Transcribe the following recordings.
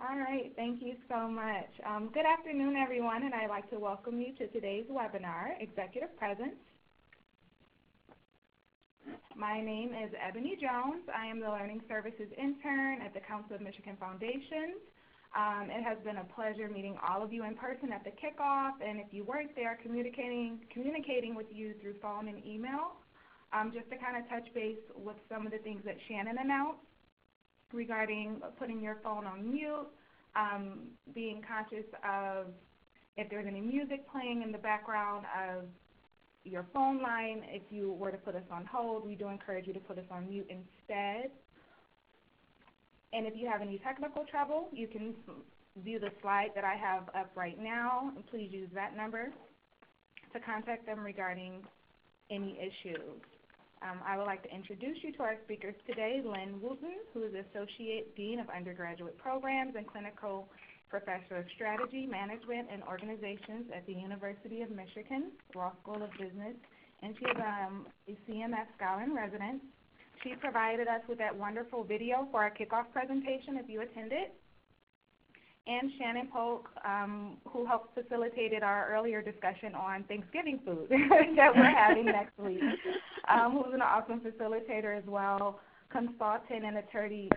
All right, thank you so much. Um, good afternoon, everyone, and I'd like to welcome you to today's webinar, Executive Presence. My name is Ebony Jones. I am the Learning Services Intern at the Council of Michigan Foundations. Um, it has been a pleasure meeting all of you in person at the kickoff, and if you weren't there, communicating, communicating with you through phone and email. Um, just to kind of touch base with some of the things that Shannon announced regarding putting your phone on mute, um, being conscious of if there's any music playing in the background of your phone line. If you were to put us on hold, we do encourage you to put us on mute instead. And if you have any technical trouble, you can view the slide that I have up right now. And please use that number to contact them regarding any issues. Um, I would like to introduce you to our speakers today, Lynn Wooten, who is Associate Dean of Undergraduate Programs and Clinical Professor of Strategy, Management, and Organizations at the University of Michigan, Ross School of Business, and she is um, a CMF Scholar in Residence. She provided us with that wonderful video for our kickoff presentation if you attended. And Shannon Polk, um, who helped facilitated our earlier discussion on Thanksgiving food that we're having next week, um, who's an awesome facilitator as well, consultant and attorney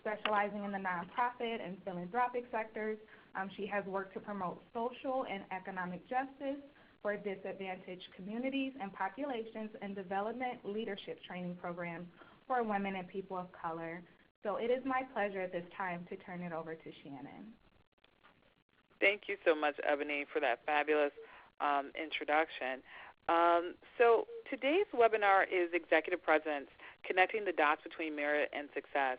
specializing in the nonprofit and philanthropic sectors. Um, she has worked to promote social and economic justice for disadvantaged communities and populations and development leadership training programs for women and people of color. So it is my pleasure at this time to turn it over to Shannon. Thank you so much, Ebony, for that fabulous um, introduction. Um, so today's webinar is Executive Presence, Connecting the Dots Between Merit and Success.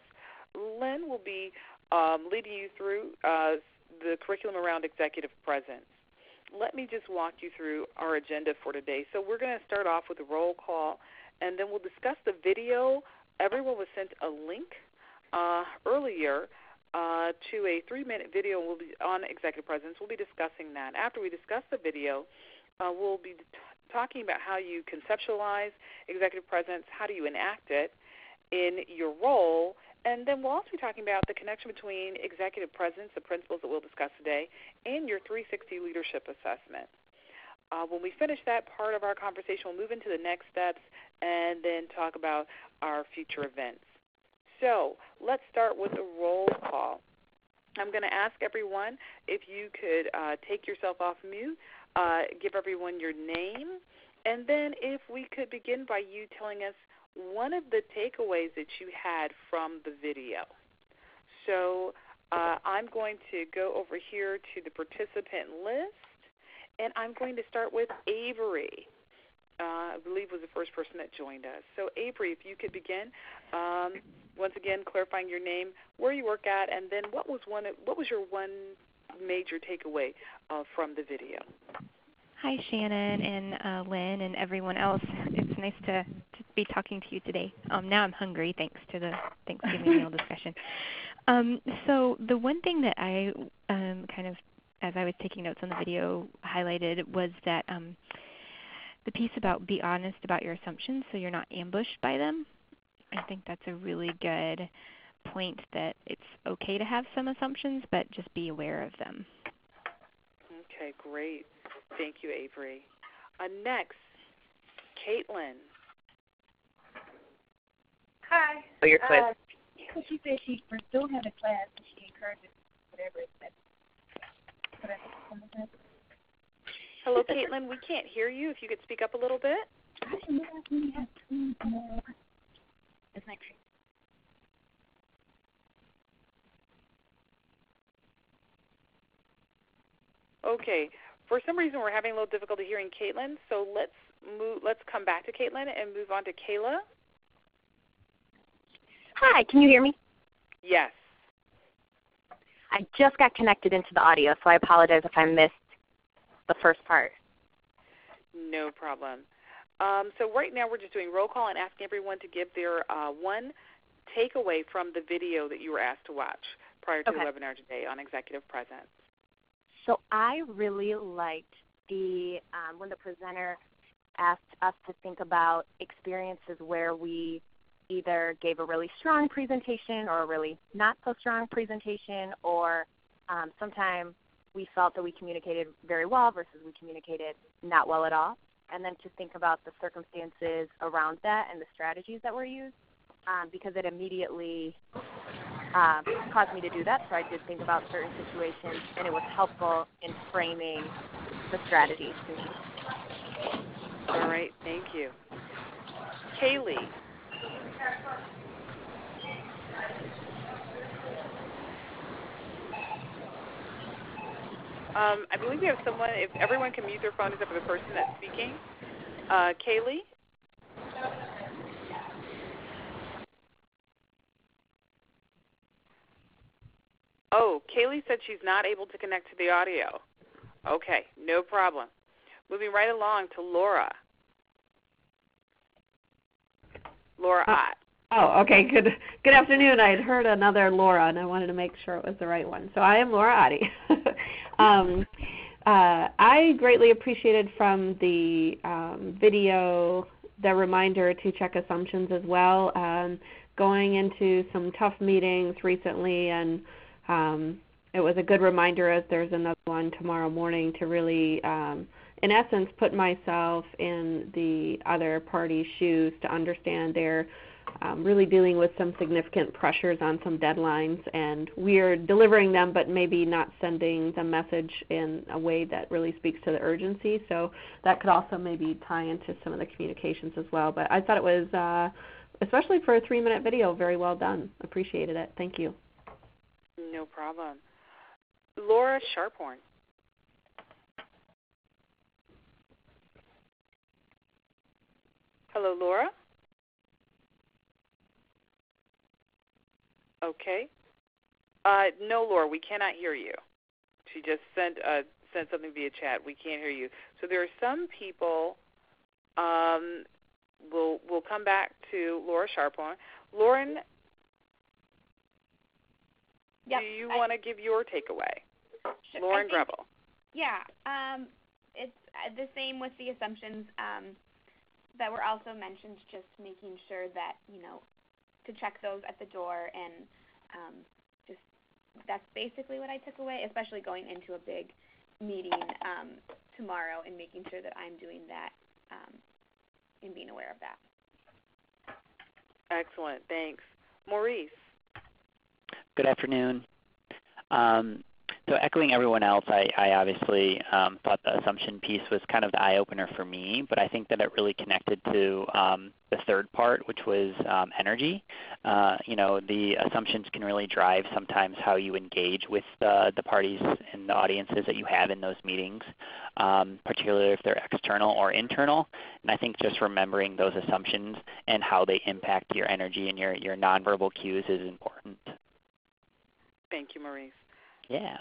Lynn will be um, leading you through uh, the curriculum around executive presence. Let me just walk you through our agenda for today. So we're going to start off with a roll call, and then we'll discuss the video. Everyone was sent a link uh, earlier uh, to a three-minute video we'll be on executive presence. We'll be discussing that. After we discuss the video, uh, we'll be t- talking about how you conceptualize executive presence, how do you enact it in your role, and then we'll also be talking about the connection between executive presence, the principles that we'll discuss today, and your 360 leadership assessment. Uh, when we finish that part of our conversation, we'll move into the next steps and then talk about our future events. So let's start with a roll call. I'm going to ask everyone if you could uh, take yourself off mute, uh, give everyone your name, and then if we could begin by you telling us one of the takeaways that you had from the video. So uh, I'm going to go over here to the participant list, and I'm going to start with Avery. Uh, I believe was the first person that joined us. So Avery, if you could begin, um, once again clarifying your name, where you work at, and then what was one what was your one major takeaway uh, from the video? Hi, Shannon and uh, Lynn and everyone else. It's nice to, to be talking to you today. Um, now I'm hungry thanks to the Thanksgiving meal discussion. Um, so the one thing that I um, kind of, as I was taking notes on the video, highlighted was that um, the piece about be honest about your assumptions so you're not ambushed by them. I think that's a really good point that it's okay to have some assumptions, but just be aware of them. Okay, great. Thank you, Avery. Uh, next, Caitlin. Hi. Oh, you're quick. Uh, she said she still had a class and she encourages whatever it said. Hello, Caitlin. We can't hear you. If you could speak up a little bit. It's next Okay. For some reason, we're having a little difficulty hearing Caitlin, so let's move. Let's come back to Caitlin and move on to Kayla. Hi, can you hear me? Yes. I just got connected into the audio, so I apologize if I missed the first part. No problem. Um, so right now we're just doing roll call and asking everyone to give their uh, one takeaway from the video that you were asked to watch prior to okay. the webinar today on executive presence. So I really liked the um, when the presenter asked us to think about experiences where we either gave a really strong presentation or a really not so strong presentation, or um, sometimes we felt that we communicated very well versus we communicated not well at all. And then to think about the circumstances around that and the strategies that were used, um, because it immediately uh, caused me to do that. So I did think about certain situations, and it was helpful in framing the strategies to me. All right, thank you. Kaylee. Um, I believe we have someone, if everyone can mute their phone except for the person that's speaking. Uh, Kaylee? Oh, Kaylee said she's not able to connect to the audio. Okay, no problem. Moving right along to Laura. Laura Uh, Ott. Oh, okay. Good. Good afternoon. I had heard another Laura, and I wanted to make sure it was the right one. So I am Laura Oddie. um, uh, I greatly appreciated from the um, video the reminder to check assumptions as well. Um, going into some tough meetings recently, and um, it was a good reminder as there's another one tomorrow morning to really, um, in essence, put myself in the other party's shoes to understand their um, really dealing with some significant pressures on some deadlines, and we're delivering them, but maybe not sending the message in a way that really speaks to the urgency. So that could also maybe tie into some of the communications as well. But I thought it was, uh, especially for a three-minute video, very well done. Appreciated it. Thank you. No problem. Laura Sharphorn. Hello, Laura. Okay. Uh, no, Laura, we cannot hear you. She just sent uh, sent something via chat. We can't hear you. So there are some people. Um, we'll we'll come back to Laura Sharphorn. Lauren, Yep, do you want to give your takeaway? Sure, Lauren think, Grebel. Yeah, um, it's uh, the same with the assumptions um, that were also mentioned. Just making sure that you know to check those at the door, and um, just that's basically what I took away. Especially going into a big meeting um, tomorrow, and making sure that I'm doing that um, and being aware of that. Excellent. Thanks. Maurice. Good afternoon. Um, so echoing everyone else, I, I obviously um, thought the assumption piece was kind of the eye opener for me, but I think that it really connected to um, the third part, which was um, energy. Uh, you know, the assumptions can really drive sometimes how you engage with the, the parties and the audiences that you have in those meetings, um, particularly if they're external or internal. And I think just remembering those assumptions and how they impact your energy and your, your nonverbal cues is important. Thank you, Maurice. Yeah.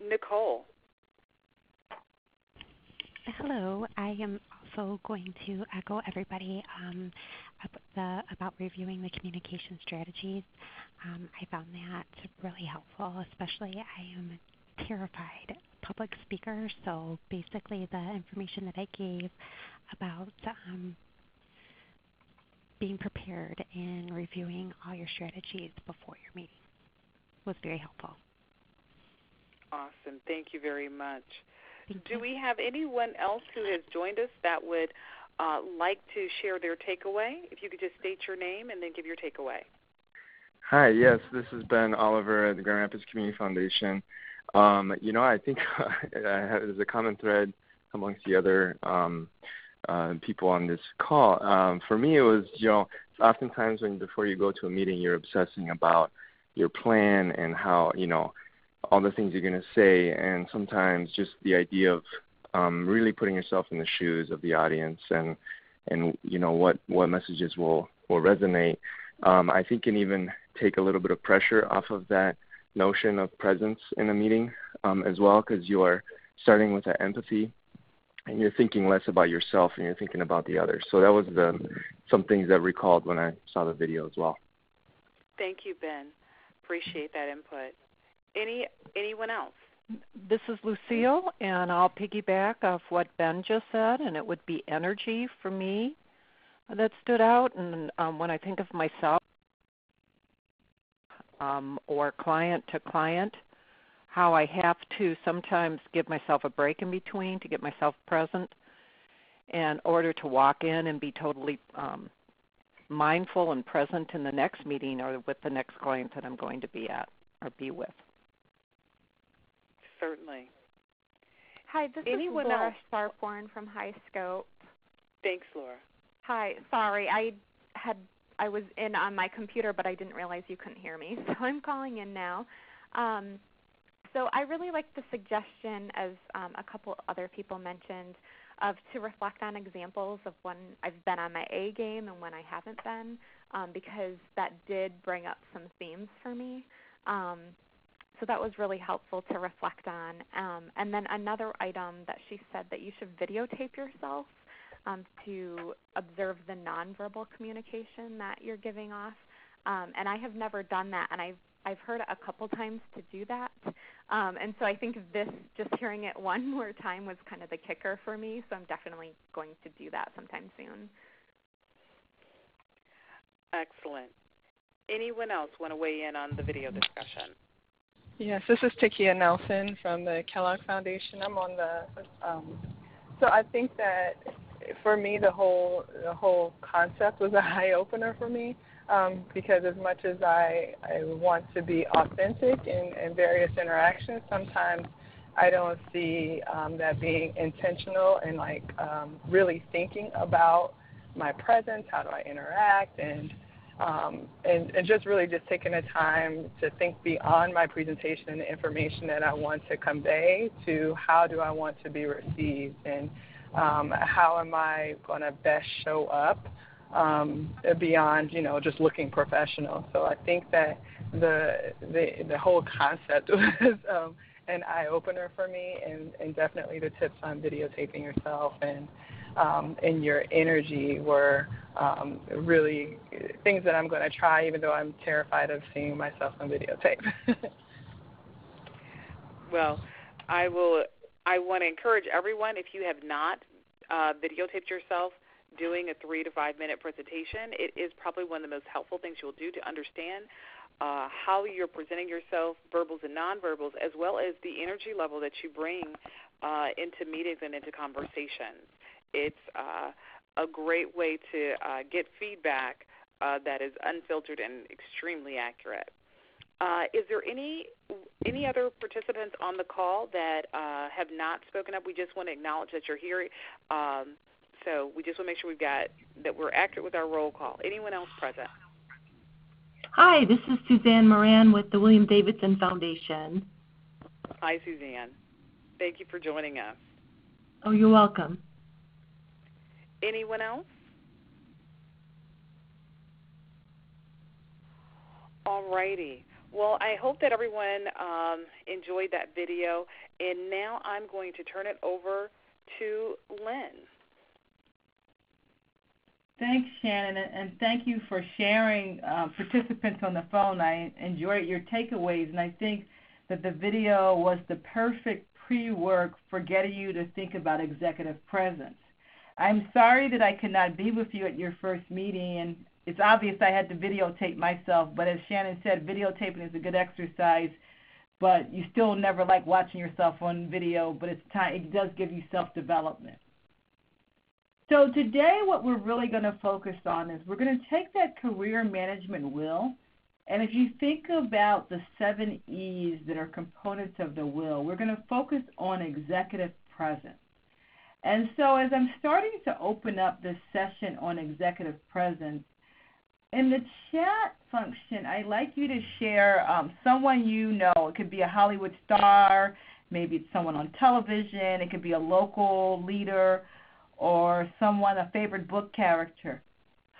Nicole. Hello. I am also going to echo everybody um, the, about reviewing the communication strategies. Um, I found that really helpful, especially I am a terrified public speaker, so basically the information that I gave about um, being prepared and reviewing all your strategies before your meeting was very helpful. Awesome. Thank you very much. Thank Do you. we have anyone else who has joined us that would uh, like to share their takeaway? If you could just state your name and then give your takeaway. Hi, yes, this is Ben Oliver at the Grand Rapids Community Foundation. Um, you know, I think there's a common thread amongst the other um, uh, people on this call. Um, for me, it was, you know, oftentimes when before you go to a meeting, you're obsessing about your plan and how, you know, all the things you're going to say, and sometimes just the idea of um, really putting yourself in the shoes of the audience and and you know what what messages will will resonate. Um, I think can even take a little bit of pressure off of that notion of presence in a meeting um, as well, because you are starting with that empathy and you're thinking less about yourself and you're thinking about the others. So that was the some things that recalled when I saw the video as well. Thank you, Ben. Appreciate that input. Any anyone else? This is Lucille, and I'll piggyback off what Ben just said, and it would be energy for me. that stood out, and um, when I think of myself um, or client to client, how I have to sometimes give myself a break in between to get myself present in order to walk in and be totally um, mindful and present in the next meeting or with the next client that I'm going to be at or be with. Certainly. Hi, this Anyone is Laura else? From High Scope. Thanks, Laura. Hi, sorry, I had I was in on my computer, but I didn't realize you couldn't hear me, so I'm calling in now. Um, so I really like the suggestion, as um, a couple other people mentioned, of to reflect on examples of when I've been on my A game and when I haven't been, um, because that did bring up some themes for me. Um, so that was really helpful to reflect on. Um, and then another item that she said that you should videotape yourself um, to observe the nonverbal communication that you're giving off. Um, and I have never done that, and I've I've heard a couple times to do that. Um, and so I think this, just hearing it one more time, was kind of the kicker for me. So I'm definitely going to do that sometime soon. Excellent. Anyone else want to weigh in on the video discussion? Yes, this is Takia Nelson from the Kellogg Foundation. I'm on the. Um, so I think that for me, the whole the whole concept was a eye opener for me um, because as much as I I want to be authentic in, in various interactions, sometimes I don't see um, that being intentional and like um, really thinking about my presence, how do I interact, and um, and, and just really just taking the time to think beyond my presentation and the information that I want to convey to how do I want to be received and um, how am I going to best show up um, beyond you know just looking professional. So I think that the the, the whole concept was um, an eye opener for me, and, and definitely the tips on videotaping yourself and um, and your energy were um, really things that I'm going to try, even though I'm terrified of seeing myself on videotape. Well, I will. I want to encourage everyone if you have not uh, videotaped yourself doing a three to five minute presentation, it is probably one of the most helpful things you'll do to understand uh, how you're presenting yourself, verbals and nonverbals, as well as the energy level that you bring uh, into meetings and into conversations. It's uh, a great way to uh, get feedback uh, that is unfiltered and extremely accurate. Uh, is there any any other participants on the call that uh, have not spoken up? We just want to acknowledge that you're here. Um, so we just want to make sure we've got that we're accurate with our roll call. Anyone else present? Hi, this is Suzanne Moran with the William Davidson Foundation. Hi, Suzanne. Thank you for joining us. Oh, you're welcome. Anyone else? All righty. Well, I hope that everyone um, enjoyed that video. And now I'm going to turn it over to Lynn. Thanks, Shannon, and thank you for sharing uh, participants on the phone. I enjoyed your takeaways, and I think that the video was the perfect pre-work for getting you to think about executive presence. I'm sorry that I could not be with you at your first meeting, and it's obvious I had to videotape myself, but as Shannon said, videotaping is a good exercise, but you still never like watching yourself on video, but it's time it does give you self-development. So today what we're really going to focus on is we're going to take that career management wheel and if you think about the seven E's that are components of the will, we're going to focus on executive presence. And so as I'm starting to open up this session on executive presence, in the chat function, I'd like you to share um, someone you know. It could be a Hollywood star, maybe it's someone on television, it could be a local leader, or someone, a favorite book character.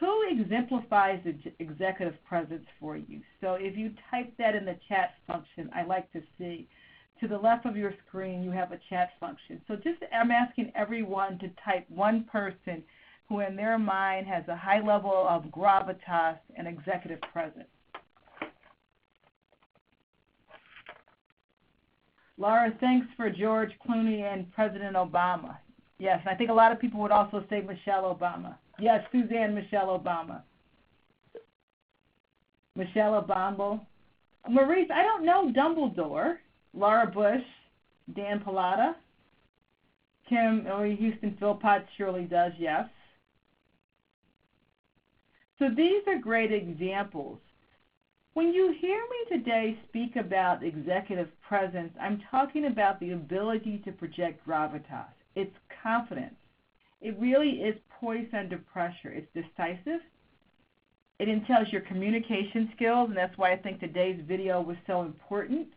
Who exemplifies executive presence for you? So if you type that in the chat function, I like to see. To the left of your screen, you have a chat function. So just I'm asking everyone to type one person who in their mind has a high level of gravitas and executive presence. Laura, thanks for George Clooney and President Obama. Yes, I think a lot of people would also say Michelle Obama. Yes, Suzanne Michelle Obama. Michelle Obama. Maurice, I don't know Dumbledore. Laura Bush, Dan Pallotta. Kim or Houston Philpott surely does, yes. So these are great examples. When you hear me today speak about executive presence, I'm talking about the ability to project gravitas. It's confidence. It really is poised under pressure. It's decisive. It entails your communication skills, and that's why I think today's video was so important.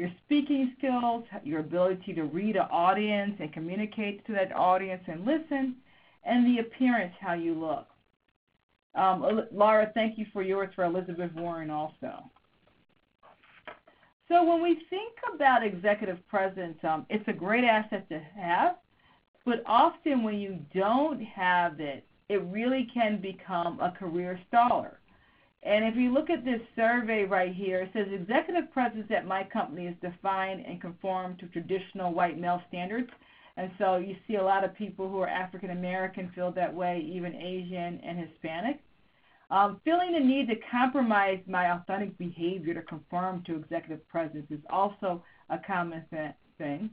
Your speaking skills, your ability to read an audience and communicate to that audience and listen, and the appearance, how you look. Um, Laura, thank you for yours for Elizabeth Warren also. So when we think about executive presence, um, it's a great asset to have, but often when you don't have it, it really can become a career staller. And if you look at this survey right here, it says executive presence at my company is defined and conform to traditional white male standards. And so you see a lot of people who are African American feel that way, even Asian and Hispanic. Um, feeling the need to compromise my authentic behavior to conform to executive presence is also a common th- thing.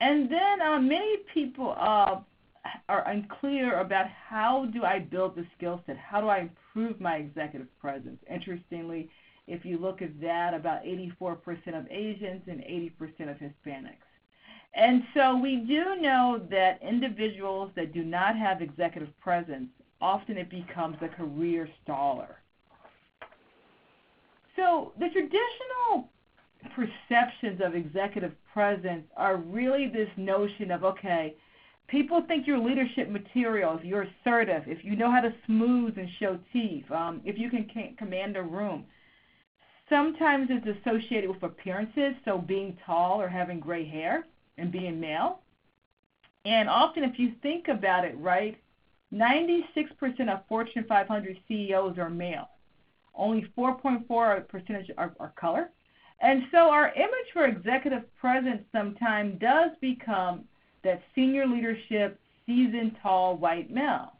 And then uh, many people uh, are unclear about how do I build the skill set? How do I improve my executive presence? Interestingly, if you look at that, about 84% of Asians and 80% of Hispanics. And so we do know that individuals that do not have executive presence, often it becomes a career staller. So the traditional perceptions of executive presence are really this notion of, okay, people think you're leadership material if you're assertive, if you know how to smooth and show teeth, um, if you can command a room. Sometimes it's associated with appearances, so being tall or having gray hair and being male. And often, if you think about it, right, 96% of Fortune 500 CEOs are male. Only 4.4 percentage are, are color. And so our image for executive presence sometimes does become that senior leadership, seasoned, tall, white male.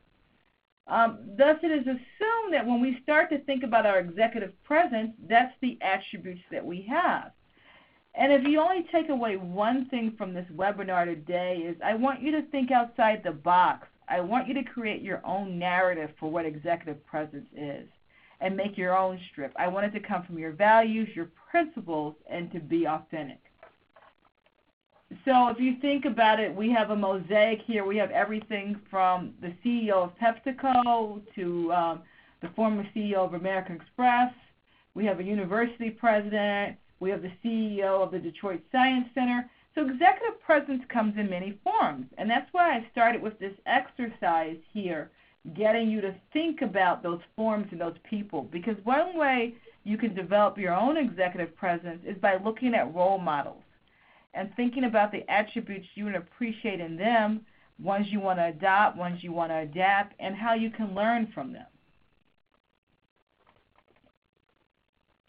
Um, thus, it is assumed that when we start to think about our executive presence, that's the attributes that we have. And if you only take away one thing from this webinar today is I want you to think outside the box. I want you to create your own narrative for what executive presence is and make your own strip. I want it to come from your values, your principles, and to be authentic. So if you think about it, we have a mosaic here. We have everything from the CEO of PepsiCo to um, the former CEO of American Express. We have a university president. We have the CEO of the Detroit Science Center. So executive presence comes in many forms, and that's why I started with this exercise here, getting you to think about those forms and those people. Because one way you can develop your own executive presence is by looking at role models and thinking about the attributes you would appreciate in them, ones you want to adopt, ones you want to adapt, and how you can learn from them.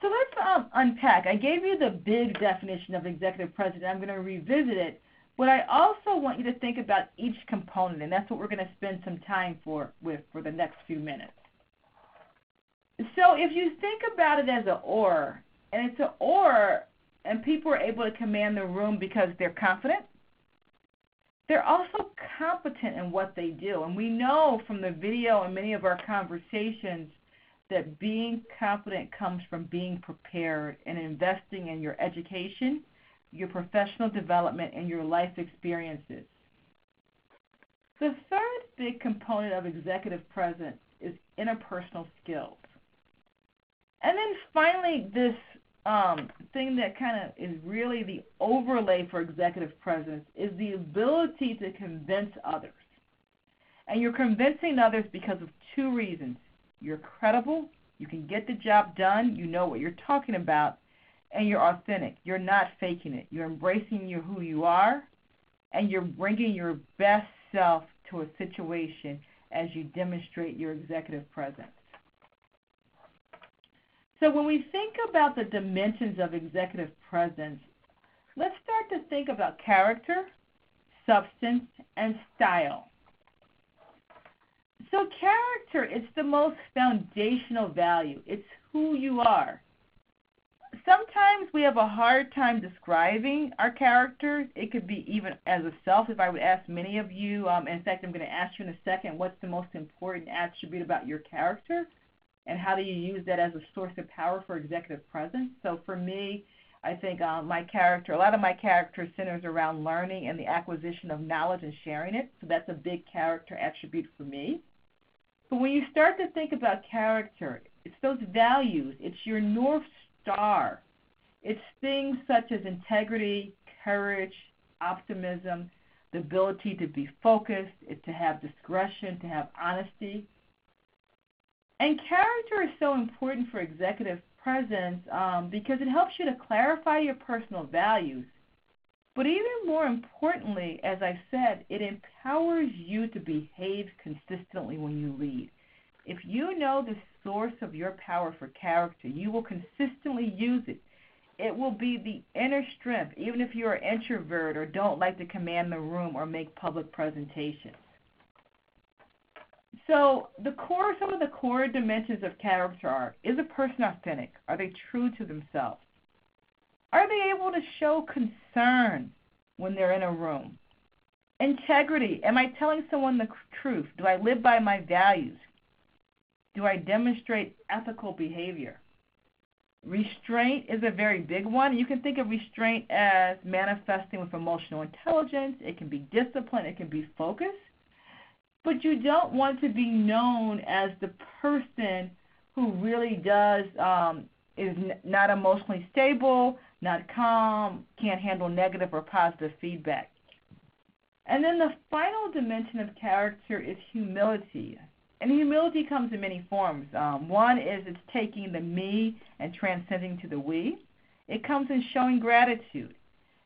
So let's um, unpack. I gave you the big definition of executive president. I'm going to revisit it, but I also want you to think about each component, and that's what we're going to spend some time for with for the next few minutes. So if you think about it as an or, and it's an or and people are able to command the room because they're confident. They're also competent in what they do. And we know from the video and many of our conversations that being confident comes from being prepared and investing in your education, your professional development, and your life experiences. The third big component of executive presence is interpersonal skills. And then finally, this um, thing that kind of is really the overlay for executive presence is the ability to convince others. And you're convincing others because of two reasons. You're credible, you can get the job done, you know what you're talking about, and you're authentic. You're not faking it. You're embracing your, who you are, and you're bringing your best self to a situation as you demonstrate your executive presence. So when we think about the dimensions of executive presence, let's start to think about character, substance, and style. So character, it's the most foundational value. It's who you are. Sometimes we have a hard time describing our character. It could be even as a self. If I would ask many of you, um, in fact, I'm going to ask you in a second, what's the most important attribute about your character, and how do you use that as a source of power for executive presence? So for me, I think uh, my character, a lot of my character centers around learning and the acquisition of knowledge and sharing it. So that's a big character attribute for me. But when you start to think about character, it's those values. It's your North Star. It's things such as integrity, courage, optimism, the ability to be focused, to have discretion, to have honesty. And character is so important for executive presence um, because it helps you to clarify your personal values. But even more importantly, as I said, it empowers you to behave consistently when you lead. If you know the source of your power for character, you will consistently use it. It will be the inner strength, even if you're an introvert or don't like to command the room or make public presentations. So the core, some of the core dimensions of character are: is a person authentic? Are they true to themselves? Are they able to show concern when they're in a room? Integrity. Am I telling someone the truth? Do I live by my values? Do I demonstrate ethical behavior? Restraint is a very big one. You can think of restraint as manifesting with emotional intelligence. It can be discipline. It can be focus. But you don't want to be known as the person who really does um, is n- not emotionally stable, not calm, can't handle negative or positive feedback. And then the final dimension of character is humility. And humility comes in many forms. Um, one is it's taking the me and transcending to the we. It comes in showing gratitude.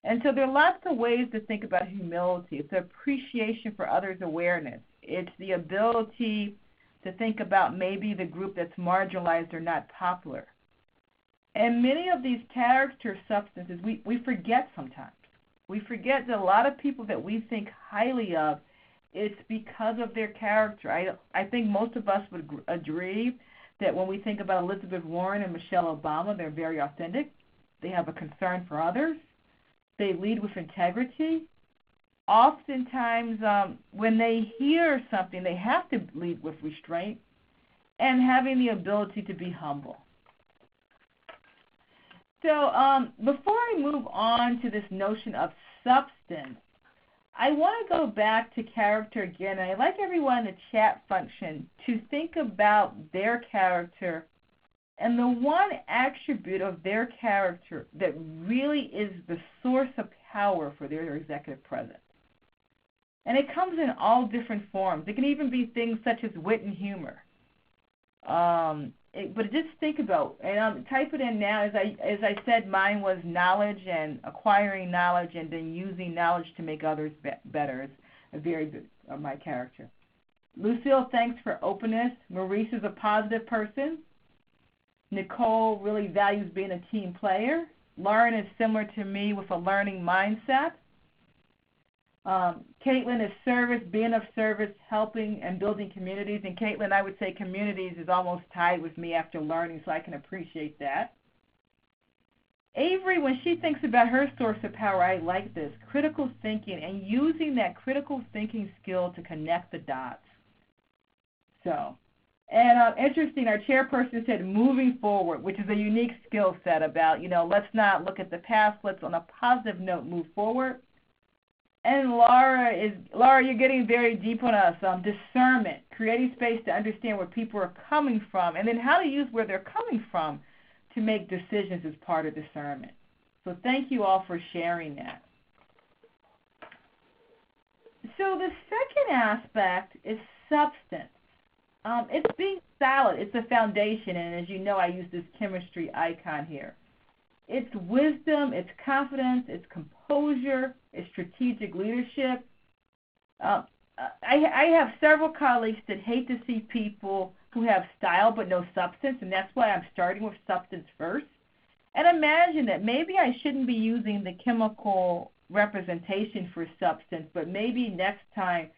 And so there are lots of ways to think about humility. It's appreciation for others' awareness. It's the ability to think about maybe the group that's marginalized or not popular. And many of these character substances we, we forget sometimes. We forget that a lot of people that we think highly of, it's because of their character. I, I think most of us would agree that when we think about Elizabeth Warren and Michelle Obama, they're very authentic. They have a concern for others. They lead with integrity oftentimes um, when they hear something, they have to lead with restraint and having the ability to be humble. So um, before I move on to this notion of substance, I want to go back to character again. I'd like everyone in the chat function to think about their character and the one attribute of their character that really is the source of power for their executive presence. And it comes in all different forms. It can even be things such as wit and humor. Um, it, but just think about and um, type it in now. As I as I said, mine was knowledge and acquiring knowledge, and then using knowledge to make others be- better. It's a very good of my character. Lucille, thanks for openness. Maurice is a positive person. Nicole really values being a team player. Lauren is similar to me with a learning mindset. Um, Caitlin is service, being of service, helping and building communities. And Caitlin, I would say communities is almost tied with me after learning, so I can appreciate that. Avery, when she thinks about her source of power, I like this critical thinking and using that critical thinking skill to connect the dots. So, and uh, interesting, our chairperson said moving forward, which is a unique skill set about, you know, let's not look at the past, let's on a positive note move forward. And Laura is Laura, you're getting very deep on us. Um, discernment, creating space to understand where people are coming from, and then how to use where they're coming from to make decisions is part of discernment. So thank you all for sharing that. So the second aspect is substance. Um, it's being solid. It's a foundation, and as you know, I use this chemistry icon here. It's wisdom, it's confidence, it's composure, strategic leadership. Uh, I, I have several colleagues that hate to see people who have style but no substance, and that's why I'm starting with substance first. And imagine that maybe I shouldn't be using the chemical representation for substance, but maybe next time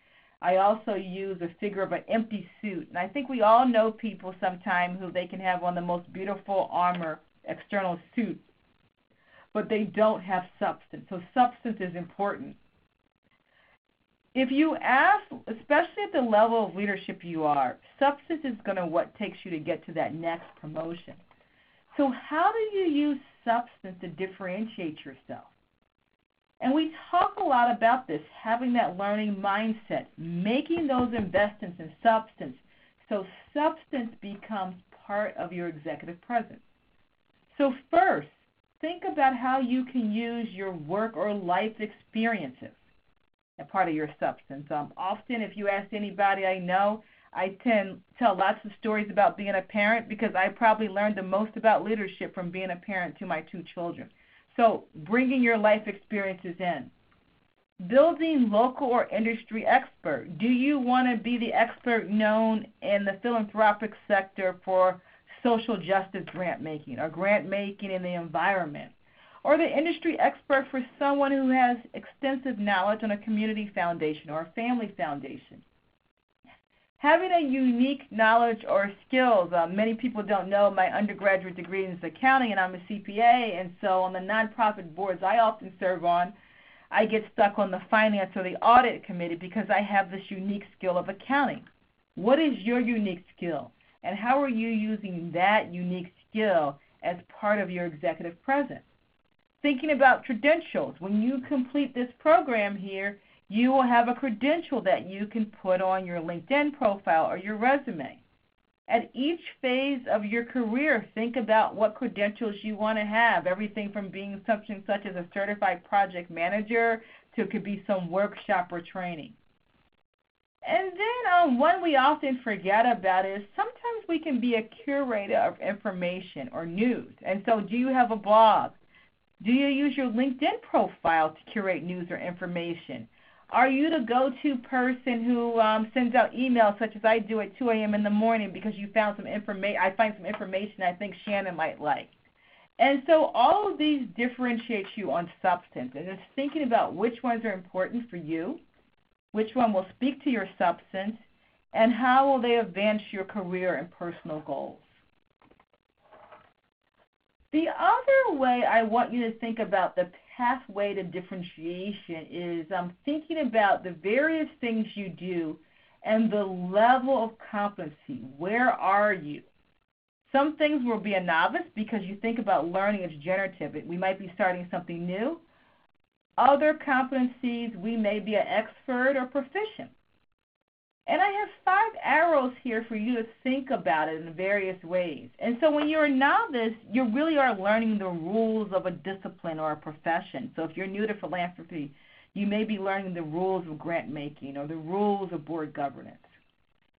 I also use a figure of an empty suit. And I think we all know people sometime who they can have on the most beautiful armor, external suit, but they don't have substance. So substance is important. If you ask, especially at the level of leadership you are, substance is going to what takes you to get to that next promotion. So how do you use substance to differentiate yourself? And we talk a lot about this, having that learning mindset, making those investments in substance so substance becomes part of your executive presence. So, first, think about how you can use your work or life experiences as part of your substance. Um, often, if you ask anybody I know, I tend to tell lots of stories about being a parent because I probably learned the most about leadership from being a parent to my two children. So, bringing your life experiences in. Building local or industry expert. Do you want to be the expert known in the philanthropic sector for social justice grant making or grant making in the environment? Or the industry expert for someone who has extensive knowledge on a community foundation or a family foundation? having a unique knowledge or skills. Uh, many people don't know my undergraduate degree is accounting, and I'm a CPA, and so on the nonprofit boards I often serve on, I get stuck on the finance or the audit committee because I have this unique skill of accounting. What is your unique skill, and how are you using that unique skill as part of your executive presence? Thinking about credentials, when you complete this program here, you will have a credential that you can put on your LinkedIn profile or your resume. At each phase of your career, think about what credentials you want to have. Everything from being something such as a certified project manager to it could be some workshop or training. And then um, one we often forget about is sometimes we can be a curator of information or news. And so, do you have a blog? Do you use your LinkedIn profile to curate news or information? Are you the go-to person who um, sends out emails such as I do at 2 a.m. in the morning because you found some information? I find some information I think Shannon might like. And so all of these differentiate you on substance, and it's thinking about which ones are important for you, which one will speak to your substance, and how will they advance your career and personal goals. The other way I want you to think about the pathway to differentiation is um, thinking about the various things you do and the level of competency. Where are you? Some things will be a novice because you think about learning as generative. We might be starting something new. Other competencies, we may be an expert or proficient. And I have five arrows here for you to think about it in various ways. And so when you're a novice, you really are learning the rules of a discipline or a profession. So if you're new to philanthropy, you may be learning the rules of grant making or the rules of board governance.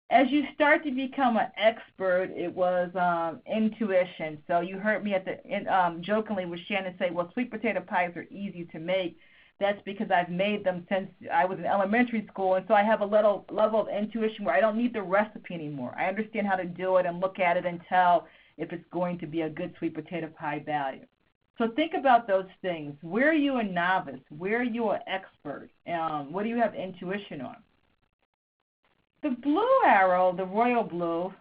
As you start to become an expert, it was um, intuition. So you heard me at the in, um, jokingly with Shannon say, "Well, sweet potato pies are easy to make." that's because I've made them since I was in elementary school, and so I have a little level of intuition where I don't need the recipe anymore. I understand how to do it and look at it and tell if it's going to be a good sweet potato pie value. So think about those things. Where are you a novice? Where are you an expert? Um, what do you have intuition on? The blue arrow, the royal blue,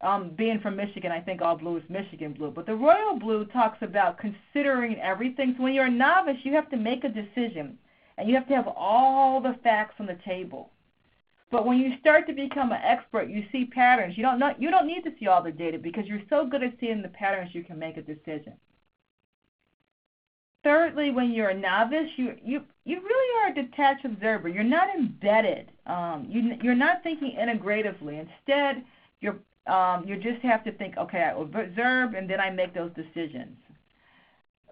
um, being from Michigan, I think all blue is Michigan blue. But the royal blue talks about considering everything. So when you're a novice, you have to make a decision, and you have to have all the facts on the table. But when you start to become an expert, you see patterns. You don't know, you don't need to see all the data because you're so good at seeing the patterns, you can make a decision. Thirdly, when you're a novice, you you you really are a detached observer. You're not embedded. Um, you you're not thinking integratively. Instead, you're um, you just have to think, okay, I observe and then I make those decisions.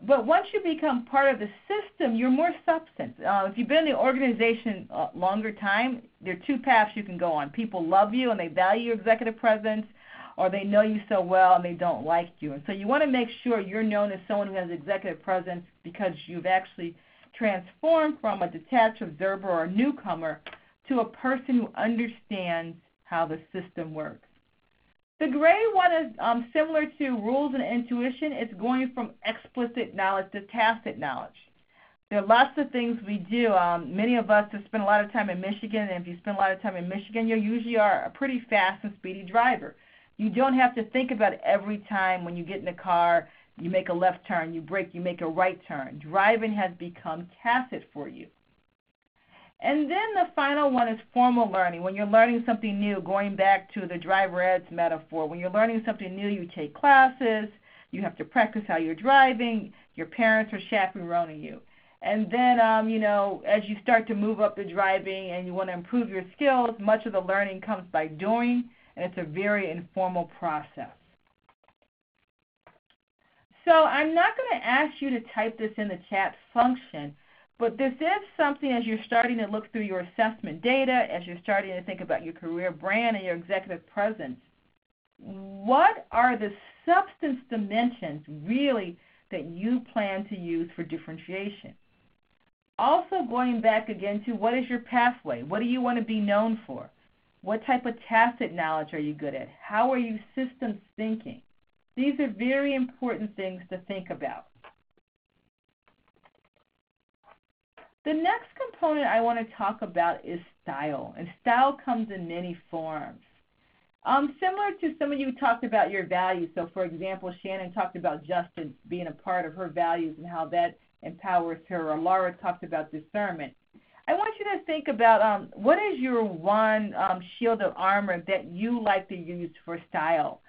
But once you become part of the system, you're more substance. Uh, if you've been in the organization a longer time, there are two paths you can go on. People love you and they value your executive presence, or they know you so well and they don't like you. And so you want to make sure you're known as someone who has executive presence because you've actually transformed from a detached observer or a newcomer to a person who understands how the system works. The gray one is um, similar to rules and intuition. It's going from explicit knowledge to tacit knowledge. there are lots of things we do. Um, many of us have spent a lot of time in Michigan, and if you spend a lot of time in Michigan, you usually are a pretty fast and speedy driver. You don't have to think about every time when you get in the car, you make a left turn, you brake, you make a right turn. Driving has become tacit for you. And then the final one is formal learning. When you're learning something new, going back to the driver ed's metaphor, when you're learning something new, you take classes, you have to practice how you're driving, your parents are chaperoning you. And then, um, you know, as you start to move up the driving and you want to improve your skills, much of the learning comes by doing, and it's a very informal process. So I'm not going to ask you to type this in the chat function, but this is something as you're starting to look through your assessment data, as you're starting to think about your career brand and your executive presence. What are the substance dimensions really that you plan to use for differentiation? Also, going back again to what is your pathway? What do you want to be known for? What type of tacit knowledge are you good at? How are you systems thinking? These are very important things to think about. The next component I want to talk about is style, and style comes in many forms. Um, similar to some of you talked about your values. So, for example, Shannon talked about justice being a part of her values and how that empowers her, or Laura talked about discernment. I want you to think about um, what is your one um, shield of armor that you like to use for style.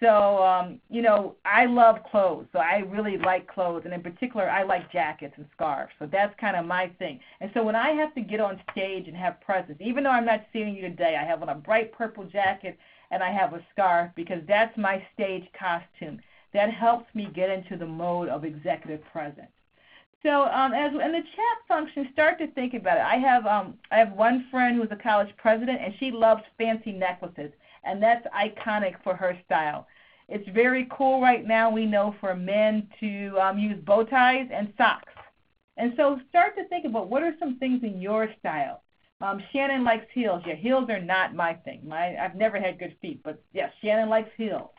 So, um, you know, I love clothes, so I really like clothes, and in particular, I like jackets and scarves. So that's kind of my thing. And so when I have to get on stage and have presence, even though I'm not seeing you today, I have on a bright purple jacket and I have a scarf because that's my stage costume. That helps me get into the mode of executive presence. So um, as in the chat function, start to think about it. I have um, I have one friend who's a college president, and she loves fancy necklaces, and that's iconic for her style. It's very cool right now. We know for men to um, use bow ties and socks, and so start to think about what are some things in your style. Um, Shannon likes heels. Yeah, heels are not my thing. My I've never had good feet, but yes, Shannon likes heels.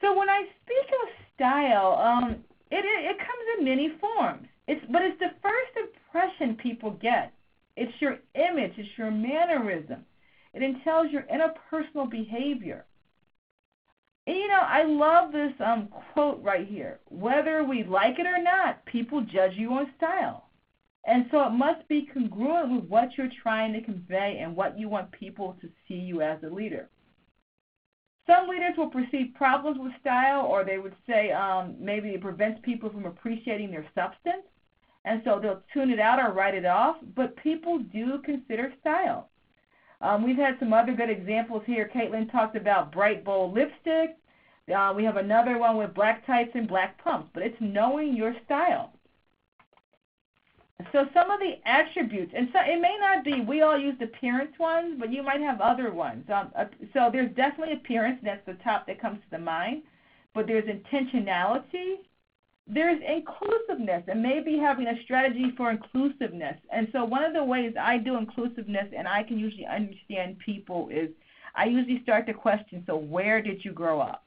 So when I speak of style, um, it, it, it comes in many forms. It's, but it's the first impression people get. It's your image. It's your mannerism. It entails your interpersonal behavior. And, you know, I love this um, quote right here. Whether we like it or not, people judge you on style. And so it must be congruent with what you're trying to convey and what you want people to see you as a leader. Some leaders will perceive problems with style, or they would say um, maybe it prevents people from appreciating their substance, and so they'll tune it out or write it off. But people do consider style. Um, we've had some other good examples here. Caitlin talked about bright, bold lipstick. Uh, we have another one with black tights and black pumps, but it's knowing your style. So some of the attributes, and so it may not be, we all use the appearance ones, but you might have other ones. Um, uh, so there's definitely appearance, that's the top that comes to the mind, but there's intentionality, there's inclusiveness, and maybe having a strategy for inclusiveness. And so one of the ways I do inclusiveness, and I can usually understand people, is I usually start the question, so where did you grow up?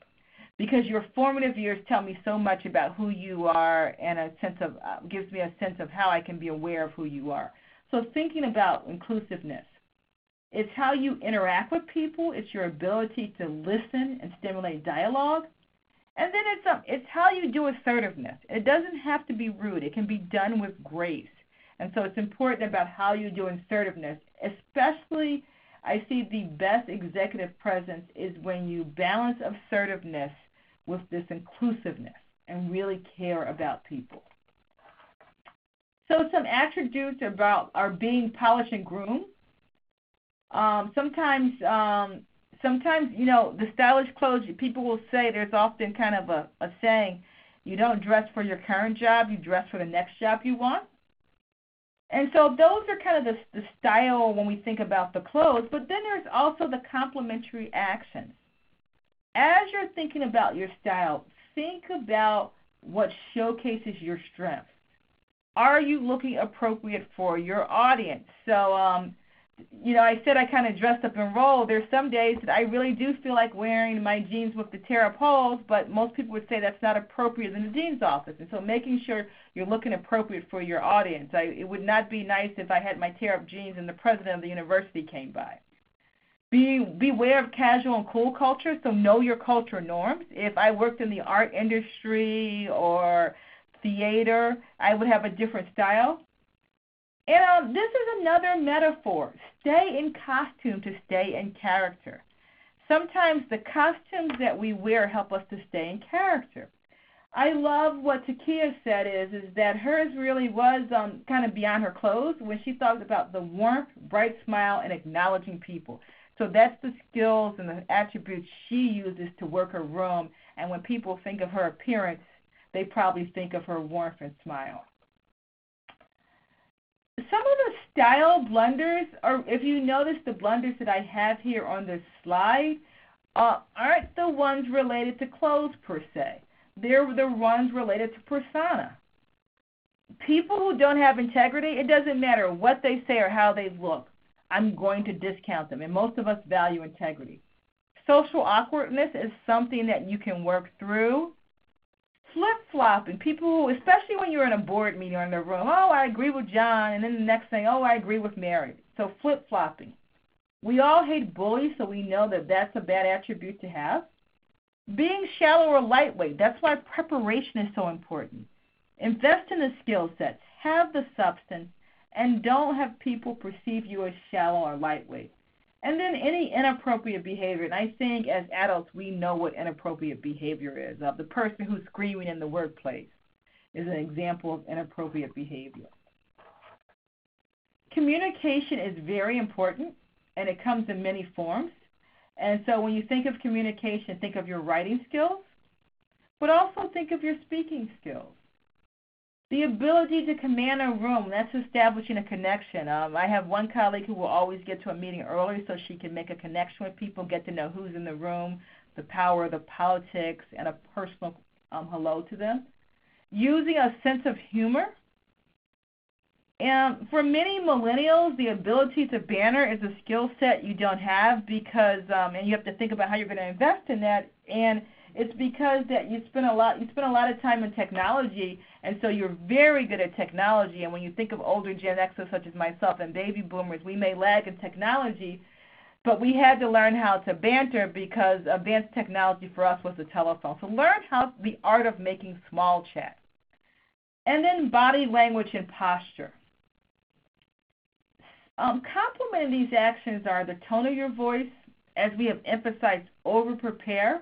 Because your formative years tell me so much about who you are and a sense of uh, gives me a sense of how I can be aware of who you are. So thinking about inclusiveness, it's how you interact with people. It's your ability to listen and stimulate dialogue. And then it's um, it's how you do assertiveness. It doesn't have to be rude. It can be done with grace. And so it's important about how you do assertiveness, especially I see the best executive presence is when you balance assertiveness with this inclusiveness and really care about people. So some attributes about are being polished and groomed. Um, sometimes, um, sometimes you know the stylish clothes. People will say there's often kind of a, a saying, you don't dress for your current job, you dress for the next job you want. And so those are kind of the, the style when we think about the clothes. But then there's also the complementary actions as you're thinking about your style, think about what showcases your strengths. Are you looking appropriate for your audience? So, um, you know, I said I kind of dressed up and rolled. There's some days that I really do feel like wearing my jeans with the tear up holes, but most people would say that's not appropriate in the dean's office. And so making sure you're looking appropriate for your audience. I, it would not be nice if I had my tear up jeans and the president of the university came by. Be beware of casual and cool culture, so know your culture norms. If I worked in the art industry or theater, I would have a different style. And um, this is another metaphor. Stay in costume to stay in character. Sometimes the costumes that we wear help us to stay in character. I love what Takia said is is that hers really was um, kind of beyond her clothes when she talked about the warmth, bright smile, and acknowledging people. So that's the skills and the attributes she uses to work her room. And when people think of her appearance, they probably think of her warmth and smile some of the style blunders, or if you notice the blunders that I have here on this slide, uh, aren't the ones related to clothes per se. They're the ones related to persona. People who don't have integrity, it doesn't matter what they say or how they look. I'm going to discount them, and most of us value integrity. Social awkwardness is something that you can work through flip flopping. People, especially when you're in a board meeting or in the room, oh, I agree with John, and then the next thing, oh, I agree with Mary. So flip flopping. We all hate bullies, so we know that that's a bad attribute to have. Being shallow or lightweight, that's why preparation is so important. Invest in the skill sets, have the substance, and don't have people perceive you as shallow or lightweight. And then any inappropriate behavior, and I think as adults we know what inappropriate behavior is. Of the person who's screaming in the workplace is an example of inappropriate behavior. Communication is very important, and it comes in many forms. And so when you think of communication, think of your writing skills, but also think of your speaking skills. The ability to command a room, that's establishing a connection. Um, I have one colleague who will always get to a meeting early so she can make a connection with people, get to know who's in the room, the power, the politics, and a personal um, hello to them. Using a sense of humor. And for many millennials, the ability to banter is a skill set you don't have because, um, and you have to think about how you're going to invest in that. And it's because that you spend a lot you spend a lot of time in technology and so you're very good at technology and when you think of older Gen Xers such as myself and baby boomers, we may lag in technology, but we had to learn how to banter because advanced technology for us was the telephone. So learn how the art of making small chat. And then body language and posture. Um, complementing these actions are the tone of your voice, as we have emphasized, over prepare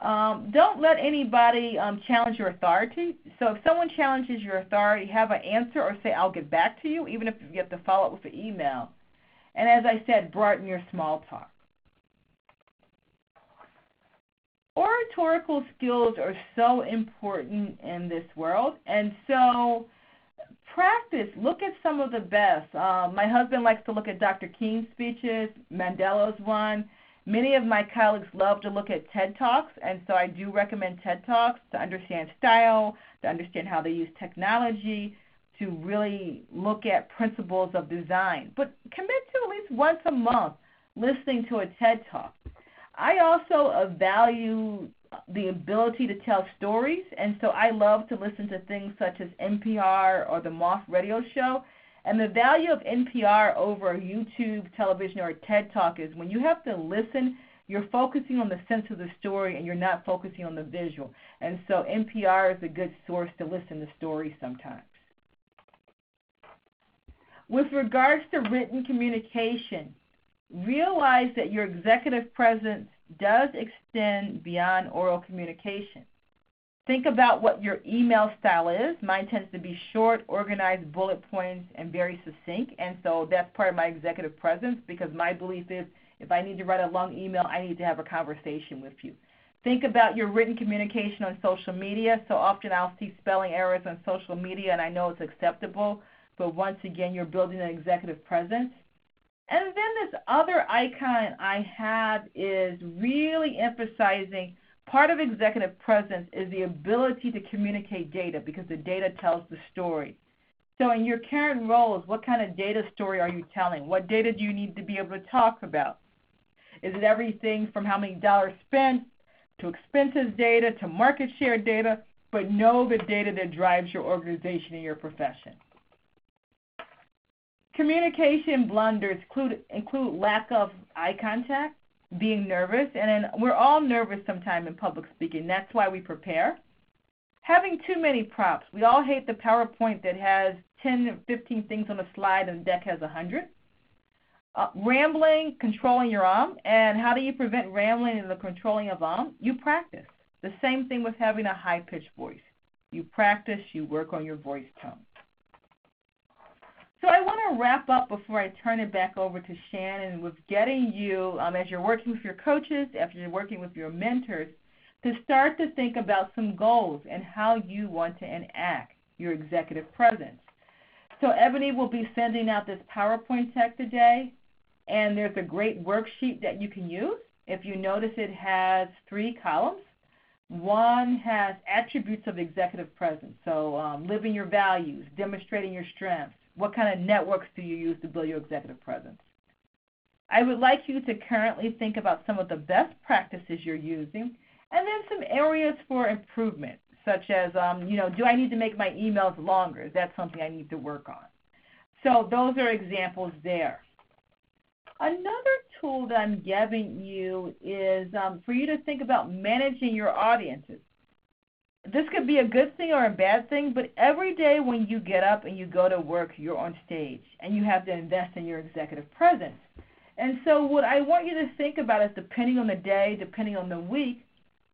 um, don't let anybody um, challenge your authority. So if someone challenges your authority, have an answer or say, I'll get back to you, even if you have to follow up with an email. And as I said, broaden your small talk. Oratorical skills are so important in this world, and so practice. Look at some of the best. Um, my husband likes to look at Dr. King's speeches. Mandela's one. Many of my colleagues love to look at TED Talks, and so I do recommend TED Talks to understand style, to understand how they use technology, to really look at principles of design. But commit to at least once a month listening to a TED Talk. I also value the ability to tell stories, and so I love to listen to things such as NPR or the Moth Radio Show and the value of NPR over YouTube, television, or TED Talk is when you have to listen, you're focusing on the sense of the story and you're not focusing on the visual. And so NPR is a good source to listen to stories sometimes. With regards to written communication, realize that your executive presence does extend beyond oral communication. Think about what your email style is. Mine tends to be short, organized, bullet points, and very succinct. And so that's part of my executive presence because my belief is if I need to write a long email, I need to have a conversation with you. Think about your written communication on social media. So often I'll see spelling errors on social media and I know it's acceptable, but once again, you're building an executive presence. And then this other icon I have is really emphasizing Part of executive presence is the ability to communicate data because the data tells the story. So in your current roles, what kind of data story are you telling? What data do you need to be able to talk about? Is it everything from how many dollars spent to expenses data to market share data, but know the data that drives your organization and your profession? Communication blunders include, include lack of eye contact, being nervous, and then we're all nervous sometime in public speaking. That's why we prepare. Having too many props. We all hate the PowerPoint that has 10 or 15 things on a slide and the deck has 100. Uh, rambling, controlling your arm, and how do you prevent rambling and the controlling of arm? You practice. The same thing with having a high-pitched voice. You practice, you work on your voice tone. So I want to wrap up before I turn it back over to Shannon with getting you, um, as you're working with your coaches, after you're working with your mentors, to start to think about some goals and how you want to enact your executive presence. So Ebony will be sending out this PowerPoint deck today, and there's a great worksheet that you can use. If you notice, it has three columns. One has attributes of executive presence, so um, living your values, demonstrating your strengths, what kind of networks do you use to build your executive presence? I would like you to currently think about some of the best practices you're using and then some areas for improvement, such as, um, you know, do I need to make my emails longer? Is that something I need to work on? So those are examples there. Another tool that I'm giving you is um, for you to think about managing your audiences this could be a good thing or a bad thing, but every day when you get up and you go to work, you're on stage and you have to invest in your executive presence. And so, what I want you to think about is depending on the day, depending on the week,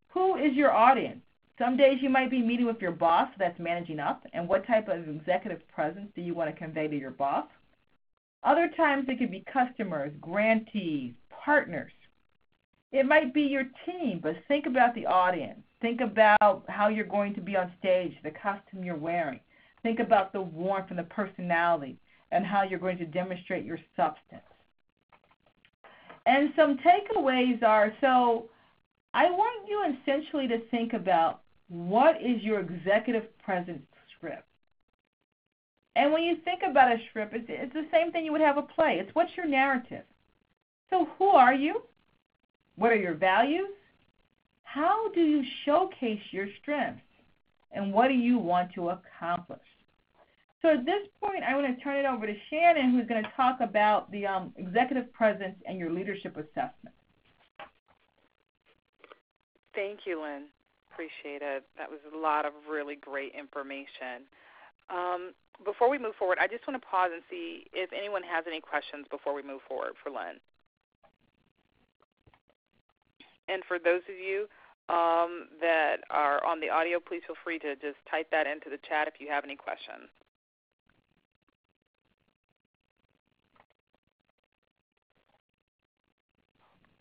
who is your audience? Some days you might be meeting with your boss that's managing up, and what type of executive presence do you want to convey to your boss? Other times it could be customers, grantees, partners. It might be your team, but think about the audience. Think about how you're going to be on stage, the costume you're wearing. Think about the warmth and the personality and how you're going to demonstrate your substance. And some takeaways are so I want you essentially to think about what is your executive presence script. And when you think about a script, it's, it's the same thing you would have a play. It's what's your narrative. So who are you? What are your values? How do you showcase your strengths? And what do you want to accomplish? So at this point, I want to turn it over to Shannon, who's going to talk about the um, executive presence and your leadership assessment. Thank you, Lynn. Appreciate it. That was a lot of really great information. Um, before we move forward, I just want to pause and see if anyone has any questions before we move forward for Lynn. And for those of you um, that are on the audio, please feel free to just type that into the chat if you have any questions.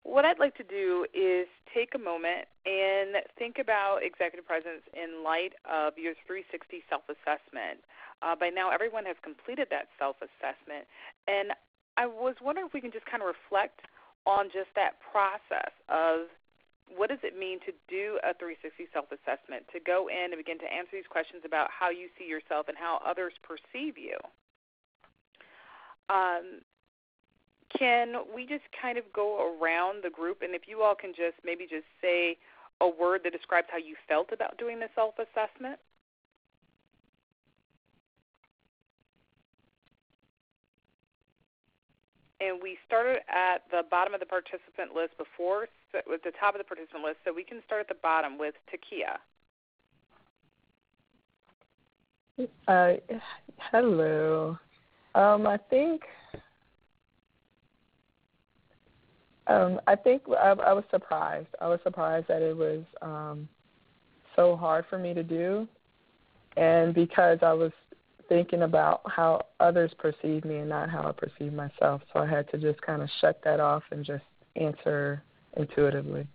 What I'd like to do is take a moment and think about executive presence in light of your 360 self assessment. Uh, by now, everyone has completed that self assessment, and I was wondering if we can just kind of reflect on just that process of what does it mean to do a 360 self assessment, to go in and begin to answer these questions about how you see yourself and how others perceive you? Um, can we just kind of go around the group and if you all can just maybe just say a word that describes how you felt about doing the self assessment? And we started at the bottom of the participant list before, so with the top of the participant list, so we can start at the bottom with Takia. Uh, hello. Um, I think um, I think I, I was surprised. I was surprised that it was um, so hard for me to do, and because I was thinking about how others perceive me and not how I perceive myself. So I had to just kind of shut that off and just answer intuitively.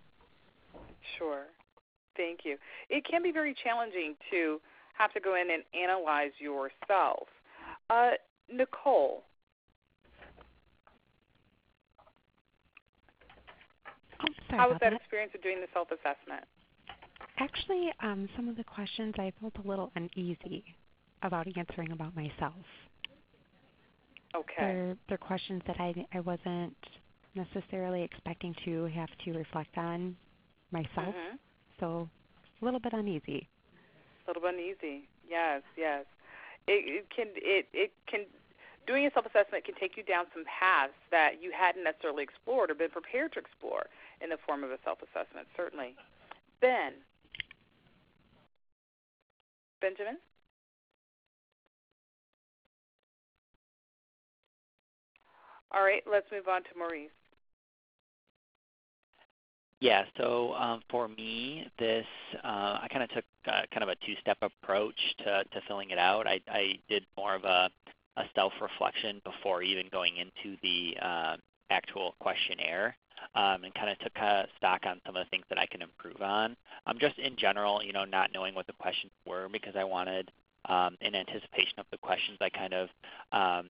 Sure. Thank you. It can be very challenging to have to go in and analyze yourself. Uh, Nicole. Oh, How was that, that experience of doing the self assessment? Actually, um, some of the questions I felt a little uneasy about answering about myself. Okay. They're, they're questions that I, I wasn't necessarily expecting to have to reflect on myself. Mm-hmm. So a little bit uneasy. A little bit uneasy. Yes, yes. It, it can it it can doing a self assessment can take you down some paths that you hadn't necessarily explored or been prepared to explore in the form of a self assessment. Certainly. Ben. Benjamin. All right, let's move on to Maurice. Yeah, so um, for me, this uh, I kind of took uh, kind of a two-step approach to, to filling it out. I, I did more of a, a self-reflection before even going into the uh, actual questionnaire, um, and kind of took stock on some of the things that I can improve on. Um, just in general, you know, not knowing what the questions were because I wanted, um, in anticipation of the questions, I kind of um,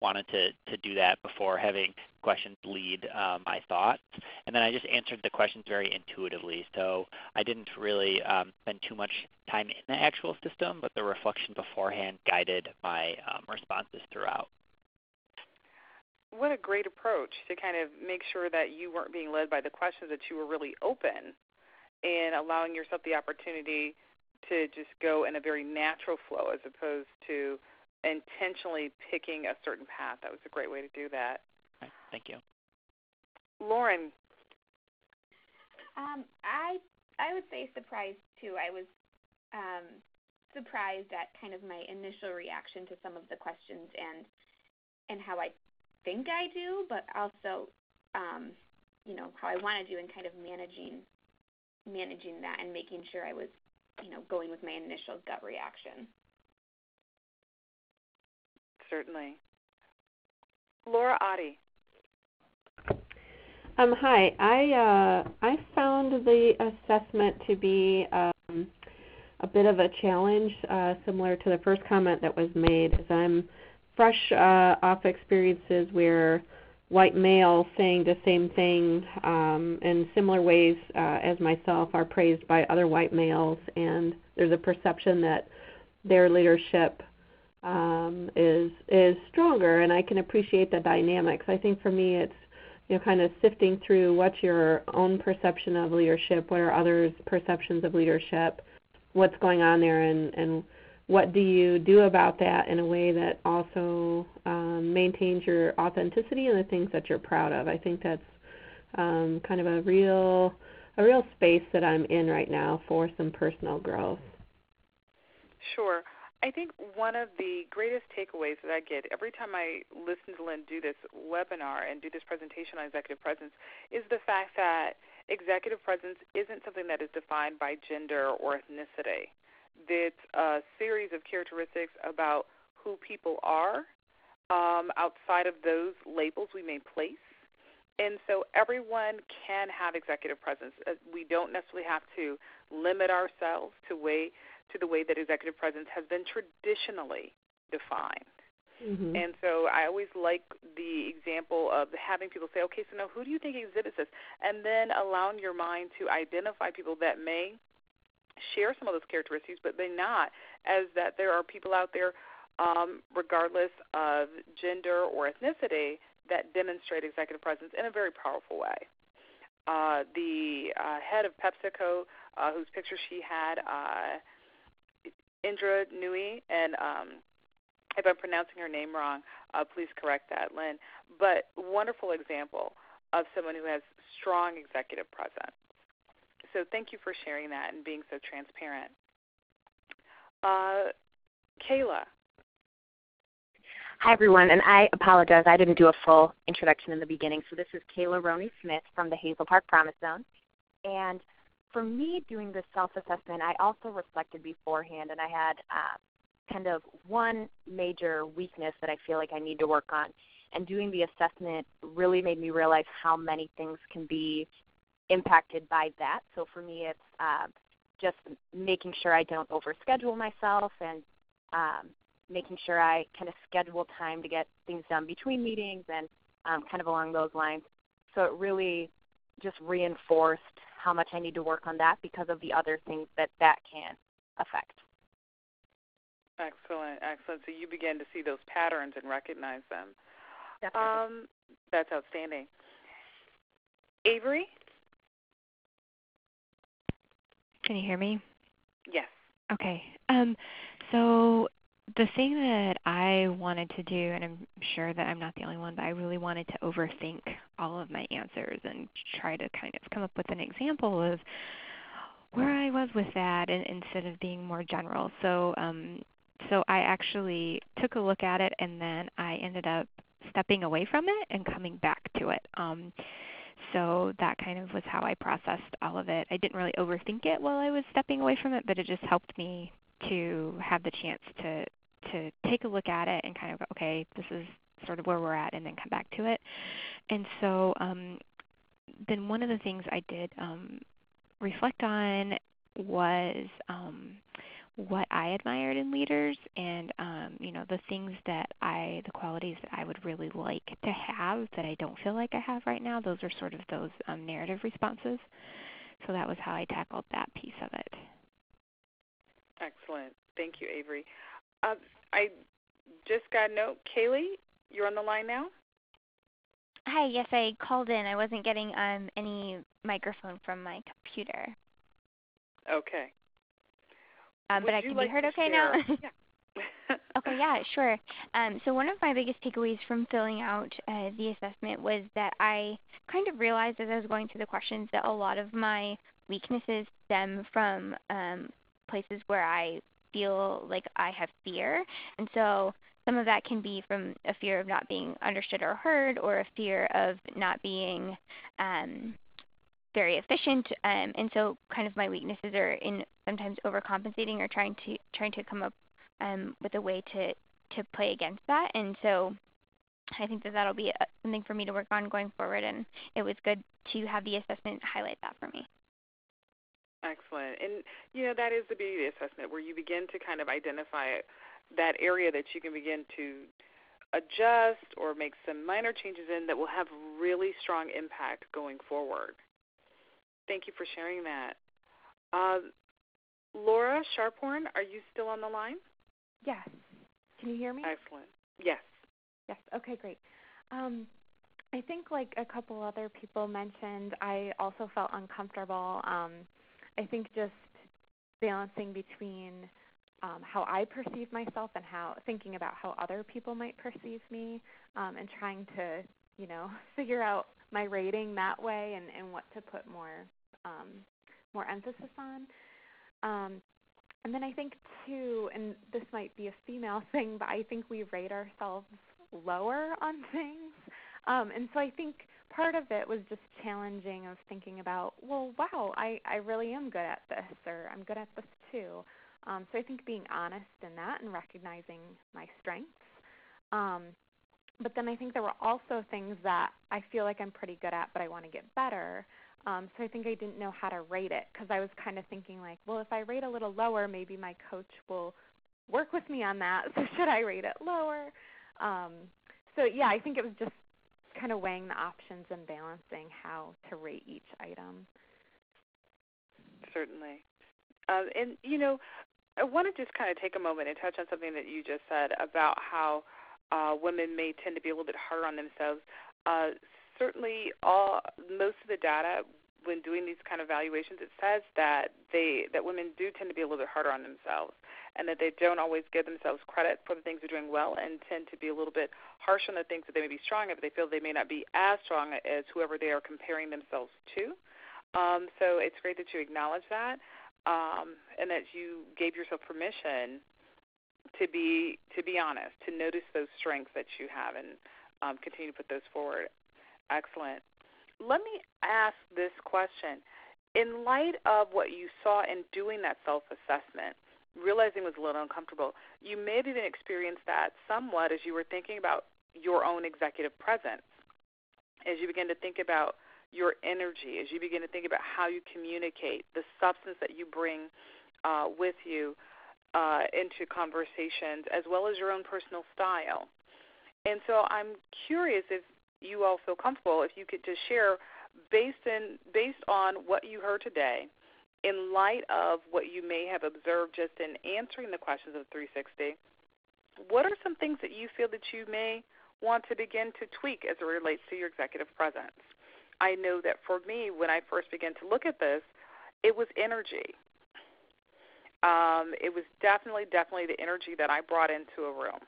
wanted to, to do that before having questions lead uh, my thoughts. And then I just answered the questions very intuitively. So I didn't really um, spend too much time in the actual system, but the reflection beforehand guided my um, responses throughout. What a great approach to kind of make sure that you weren't being led by the questions, that you were really open and allowing yourself the opportunity to just go in a very natural flow as opposed to intentionally picking a certain path. That was a great way to do that. Right. Thank you. Lauren. Um, I I would say surprised too. I was um, surprised at kind of my initial reaction to some of the questions and and how I think I do, but also um, you know how I want to do and kind of managing managing that and making sure I was you know going with my initial gut reaction certainly. Laura Oddie. Um, hi. I uh, I found the assessment to be um, a bit of a challenge, uh, similar to the first comment that was made. As I'm fresh uh, off experiences where white males saying the same thing um, in similar ways uh, as myself are praised by other white males, and there's a perception that their leadership um, is is stronger, and I can appreciate the dynamics. I think for me, it's you know kind of sifting through what's your own perception of leadership, what are others' perceptions of leadership, what's going on there, and and what do you do about that in a way that also um, maintains your authenticity and the things that you're proud of. I think that's um, kind of a real a real space that I'm in right now for some personal growth. Sure. I think one of the greatest takeaways that I get every time I listen to Lynn do this webinar and do this presentation on executive presence is the fact that executive presence isn't something that is defined by gender or ethnicity. It's a series of characteristics about who people are um, outside of those labels we may place. And so everyone can have executive presence. Uh, we don't necessarily have to limit ourselves to way to the way that executive presence has been traditionally defined. Mm-hmm. And so I always like the example of having people say, okay, so now who do you think exhibits this? And then allowing your mind to identify people that may share some of those characteristics, but may not, as that there are people out there, um, regardless of gender or ethnicity, that demonstrate executive presence in a very powerful way. Uh, the uh, head of PepsiCo, uh, whose picture she had, uh, Indra Nooyi, and um, if I'm pronouncing her name wrong, uh, please correct that, Lynn. But wonderful example of someone who has strong executive presence. So thank you for sharing that and being so transparent. Uh, Kayla. Hi, everyone, and I apologize. I didn't do a full introduction in the beginning. So this is Kayla Roney Smith from the Hazel Park Promise Zone. And for me doing this self-assessment, I also reflected beforehand, and I had uh, kind of one major weakness that I feel like I need to work on. And doing the assessment really made me realize how many things can be impacted by that. So for me, it's uh, just making sure I don't overschedule myself and um, making sure I kind of schedule time to get things done between meetings and um, kind of along those lines. So it really just reinforced how much I need to work on that because of the other things that that can affect. Excellent, excellent. So you begin to see those patterns and recognize them. Definitely. Um, that's outstanding. Avery? Can you hear me? Yes. Okay. Um, so the thing that I wanted to do, and I'm sure that I'm not the only one, but I really wanted to overthink all of my answers and try to kind of come up with an example of where I was with that and, instead of being more general. So um, so I actually took a look at it and then I ended up stepping away from it and coming back to it. Um, so that kind of was how I processed all of it. I didn't really overthink it while I was stepping away from it, but it just helped me to have the chance to to take a look at it and kind of go, okay, this is sort of where we're at, and then come back to it. And so um, then one of the things I did um, reflect on was um, what I admired in leaders and um, you know the things that I the qualities that I would really like to have that I don't feel like I have right now. Those are sort of those um, narrative responses. So that was how I tackled that piece of it. Excellent. Thank you, Avery. Uh, I just got a note. Kaylee, you're on the line now. Hi, yes, I called in. I wasn't getting um, any microphone from my computer. Okay. Um, but I can like be heard okay share? now? okay, yeah, sure. Um, so one of my biggest takeaways from filling out uh, the assessment was that I kind of realized as I was going through the questions that a lot of my weaknesses stem from um, places where I feel like I have fear. And so some of that can be from a fear of not being understood or heard or a fear of not being um, very efficient. Um, and so kind of my weaknesses are in sometimes overcompensating or trying to trying to come up um, with a way to to play against that. And so I think that that'll be a, something for me to work on going forward. And it was good to have the assessment highlight that for me. Excellent. And you know that is the beauty assessment where you begin to kind of identify that area that you can begin to adjust or make some minor changes in that will have really strong impact going forward. Thank you for sharing that. Uh, Laura Sharphorn, are you still on the line? Yes. Can you hear me? Excellent. Yes. Yes. Okay, great. Um, I think, like a couple other people mentioned, I also felt uncomfortable. Um, I think just balancing between um, how I perceive myself and how thinking about how other people might perceive me, um, and trying to, you know, figure out my rating that way and, and what to put more um, more emphasis on. Um, and then I think too, and this might be a female thing, but I think we rate ourselves lower on things. Um, and so I think part of it was just challenging of thinking about, well, wow, I, I really am good at this, or I'm good at this too. Um, so I think being honest in that and recognizing my strengths. Um, but then I think there were also things that I feel like I'm pretty good at, but I want to get better. Um, so I think I didn't know how to rate it because I was kind of thinking like, well, if I rate a little lower, maybe my coach will work with me on that. So should I rate it lower? Um, so yeah, I think it was just kind of weighing the options and balancing how to rate each item. Certainly. Uh, and, you know, I want to just kind of take a moment and touch on something that you just said about how uh, women may tend to be a little bit harder on themselves. Uh, certainly, all most of the data when doing these kind of evaluations, it says that they that women do tend to be a little bit harder on themselves, and that they don't always give themselves credit for the things they're doing well, and tend to be a little bit harsh on the things that they may be strong at, but they feel they may not be as strong as whoever they are comparing themselves to. Um, so it's great that you acknowledge that, um, and that you gave yourself permission to be to be honest, to notice those strengths that you have, and um, continue to put those forward. Excellent. Let me ask this question. In light of what you saw in doing that self assessment, realizing it was a little uncomfortable, you may have even experienced that somewhat as you were thinking about your own executive presence, as you begin to think about your energy, as you begin to think about how you communicate, the substance that you bring uh, with you uh, into conversations, as well as your own personal style. And so I'm curious if you all feel comfortable, if you could just share based in based on what you heard today in light of what you may have observed just in answering the questions of 360, what are some things that you feel that you may want to begin to tweak as it relates to your executive presence? I know that for me, when I first began to look at this, it was energy. Um, it was definitely, definitely the energy that I brought into a room.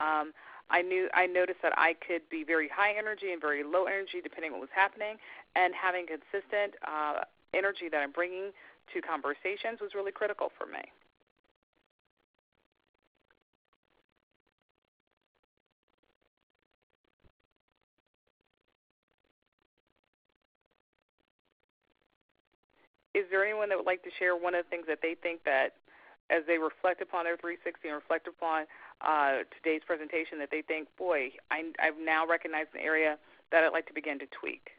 Um, I knew I noticed that I could be very high energy and very low energy depending on what was happening, and having consistent uh, energy that I'm bringing to conversations was really critical for me. Is there anyone that would like to share one of the things that they think that, as they reflect upon their 360 and reflect upon uh, today's presentation, that they think, boy, I, I've now recognized an area that I'd like to begin to tweak?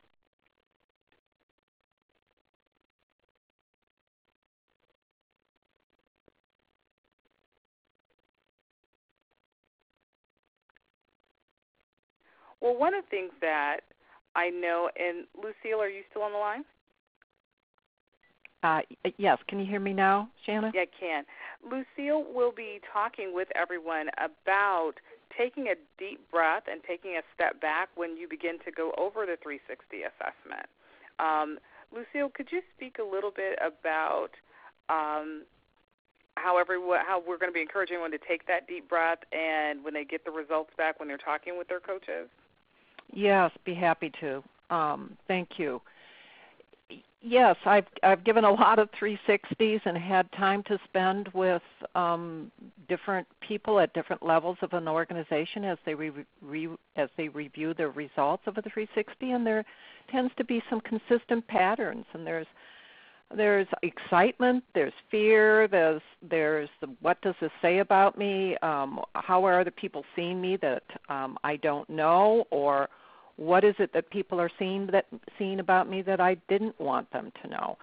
Well, one of the things that I know, and Lucille, are you still on the line? Uh, yes, can you hear me now, Shannon? Yeah, I can. Lucille will be talking with everyone about taking a deep breath and taking a step back when you begin to go over the 360 assessment. Um, Lucille, could you speak a little bit about um, how everyone, how we're going to be encouraging everyone to take that deep breath and when they get the results back when they're talking with their coaches? Yes, be happy to. Um, thank you. Yes, I've I've given a lot of 360s and had time to spend with um, different people at different levels of an organization as they re, re, as they review the results of a 360, and there tends to be some consistent patterns. And there's there's excitement, there's fear, there's there's the, what does this say about me? Um, how are other people seeing me that um, I don't know, or what is it that people are seeing that seeing about me that I didn't want them to know?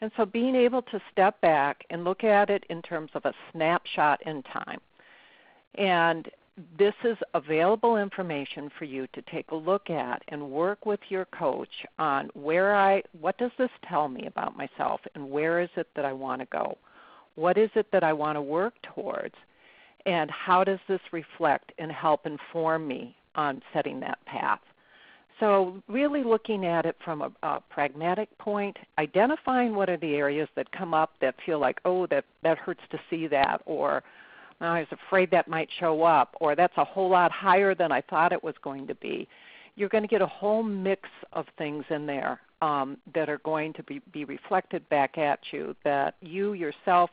And so being able to step back and look at it in terms of a snapshot in time. And this is available information for you to take a look at and work with your coach on where I what does this tell me about myself and where is it that I want to go? What is it that I want to work towards? And how does this reflect and help inform me on setting that path? So, really looking at it from a, a, pragmatic point, identifying what are the areas that come up that feel like, oh, that, that hurts to see that, or I was afraid that might show up, or that's a whole lot higher than I thought it was going to be. You're going to get a whole mix of things in there um, that are going to be, be reflected back at you that you yourself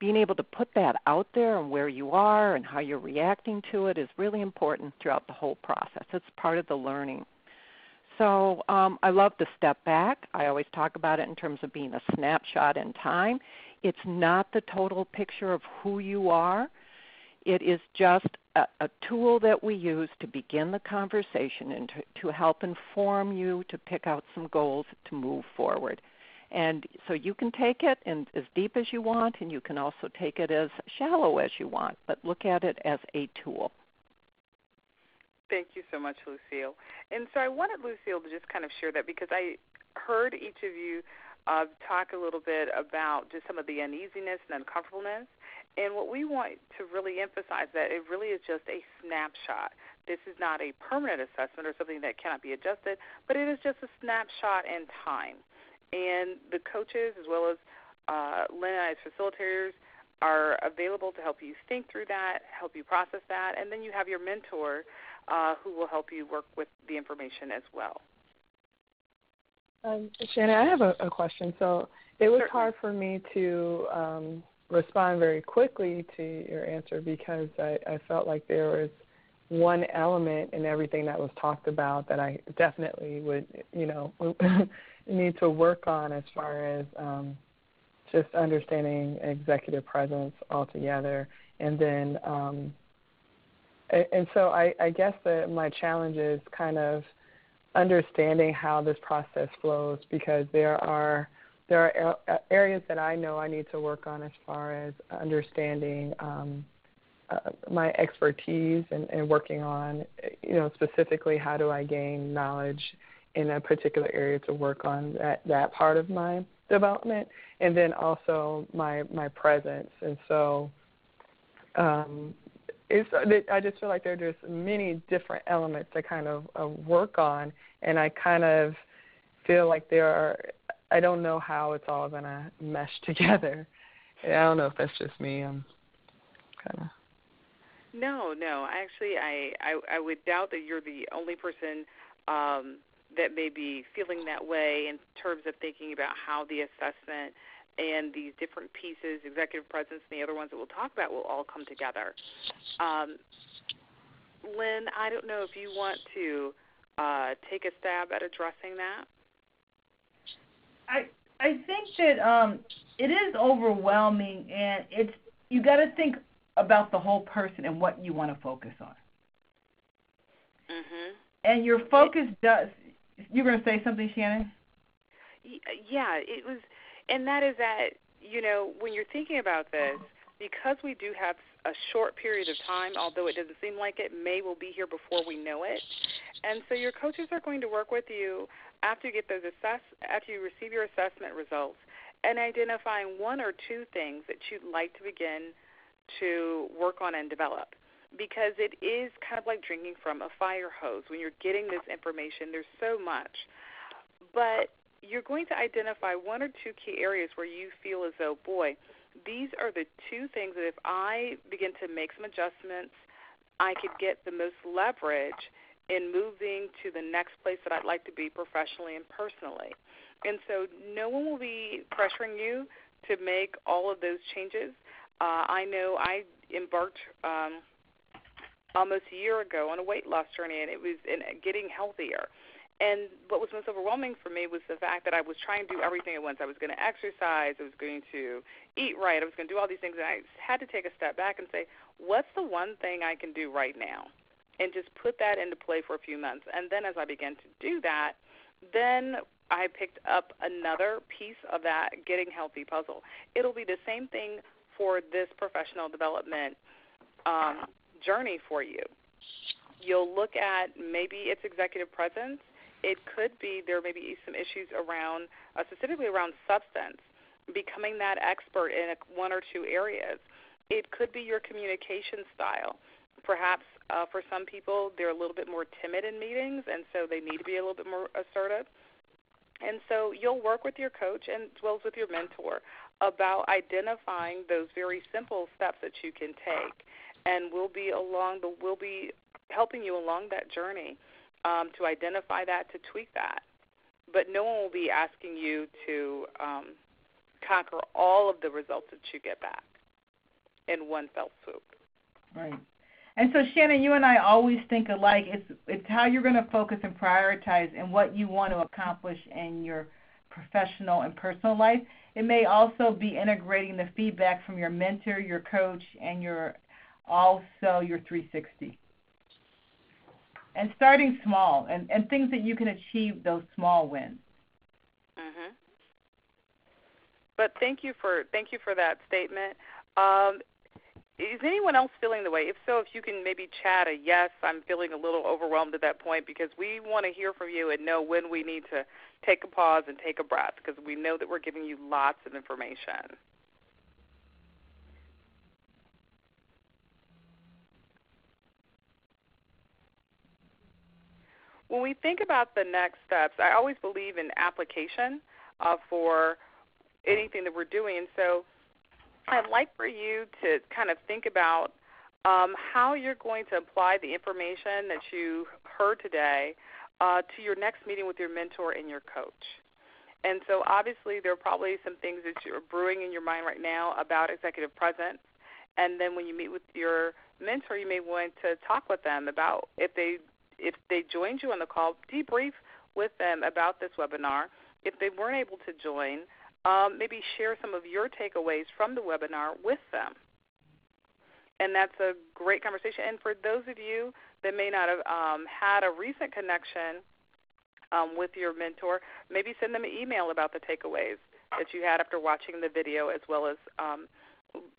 being able to put that out there and where you are and how you're reacting to it is really important throughout the whole process. It's part of the learning. So um, I love to step back. I always talk about it in terms of being a snapshot in time. It's not the total picture of who you are. It is just a, a tool that we use to begin the conversation and to, to help inform you to pick out some goals to move forward. And so you can take it in, as deep as you want, and you can also take it as shallow as you want, but look at it as a tool. Thank you so much, Lucille. And so I wanted Lucille to just kind of share that because I heard each of you uh, talk a little bit about just some of the uneasiness and uncomfortableness. And what we want to really emphasize that it really is just a snapshot. This is not a permanent assessment or something that cannot be adjusted, but it is just a snapshot in time. And the coaches, as well as uh, Lynn and I as facilitators, are available to help you think through that, help you process that, and then you have your mentor uh, who will help you work with the information as well. Um, Shannon, I have a, a, question. So it was Certainly. hard for me to um, respond very quickly to your answer because I, I felt like there was one element in everything that was talked about that I definitely would, you know, need to work on as far as um, just understanding executive presence altogether, and then um, and so I, I guess that my challenge is kind of understanding how this process flows because there are there are areas that I know I need to work on as far as understanding um, uh, my expertise and, and working on you know specifically how do I gain knowledge in a particular area to work on that that part of my development, and then also my my presence. And so, um, it's I just feel like there are just many different elements to kind of uh, work on, and I kind of feel like there are. I don't know how it's all gonna mesh together. I don't know if that's just me. I'm kind of. No, no. Actually, I, I I would doubt that you're the only person um, that may be feeling that way in terms of thinking about how the assessment and these different pieces, executive presence, and the other ones that we'll talk about, will all come together. Um, Lynn, I don't know if you want to uh, take a stab at addressing that. I I think that um, it is overwhelming, and it's you got to think about the whole person and what you want to focus on. Mhm. And your focus does. You're going to say something, Shannon? Yeah, it was, and that is that you know when you're thinking about this, because we do have a short period of time, although it doesn't seem like it, May will be here before we know it, and so your coaches are going to work with you after you get those assess after you receive your assessment results and identifying one or two things that you'd like to begin to work on and develop. Because it is kind of like drinking from a fire hose. When you're getting this information there's so much. But you're going to identify one or two key areas where you feel as though boy these are the two things that if I begin to make some adjustments I could get the most leverage in moving to the next place that I'd like to be professionally and personally. And so no one will be pressuring you to make all of those changes. Uh, I know I embarked um, almost a year ago on a weight loss journey, and it was in getting healthier. And what was most overwhelming for me was the fact that I was trying to do everything at once. I was going to exercise, I was going to eat right, I was going to do all these things, and I had to take a step back and say, what's the one thing I can do right now? And just put that into play for a few months. And then as I began to do that, then I picked up another piece of that getting healthy puzzle. It'll be the same thing for this professional development um, journey for you. You'll look at maybe it's executive presence. It could be there may be some issues around, uh, specifically around substance, becoming that expert in one or two areas. It could be your communication style. Perhaps uh, for some people, they're a little bit more timid in meetings, and so they need to be a little bit more assertive. And so you'll work with your coach and as well as with your mentor about identifying those very simple steps that you can take, and we'll be along the we'll be helping you along that journey um, to identify that to tweak that. But no one will be asking you to um, conquer all of the results that you get back in one fell swoop. Right. And so Shannon, you and I always think alike. It's it's how you're going to focus and prioritize and what you want to accomplish in your professional and personal life. It may also be integrating the feedback from your mentor, your coach, and your also your 360. And starting small and, and things that you can achieve those small wins. Mm-hmm. But thank you for thank you for that statement. Um, is anyone else feeling the way? If so, if you can maybe chat a yes, I'm feeling a little overwhelmed at that point because we want to hear from you and know when we need to take a pause and take a breath because we know that we're giving you lots of information. When we think about the next steps, I always believe in application uh, for anything that we're doing. So I'd like for you to kind of think about um, how you're going to apply the information that you heard today uh, to your next meeting with your mentor and your coach. And so, obviously, there are probably some things that you're brewing in your mind right now about executive presence. And then, when you meet with your mentor, you may want to talk with them about if they if they joined you on the call, debrief with them about this webinar. If they weren't able to join, um, maybe share some of your takeaways from the webinar with them. And that's a great conversation. And for those of you that may not have um, had a recent connection um, with your mentor, maybe send them an email about the takeaways that you had after watching the video as well as um,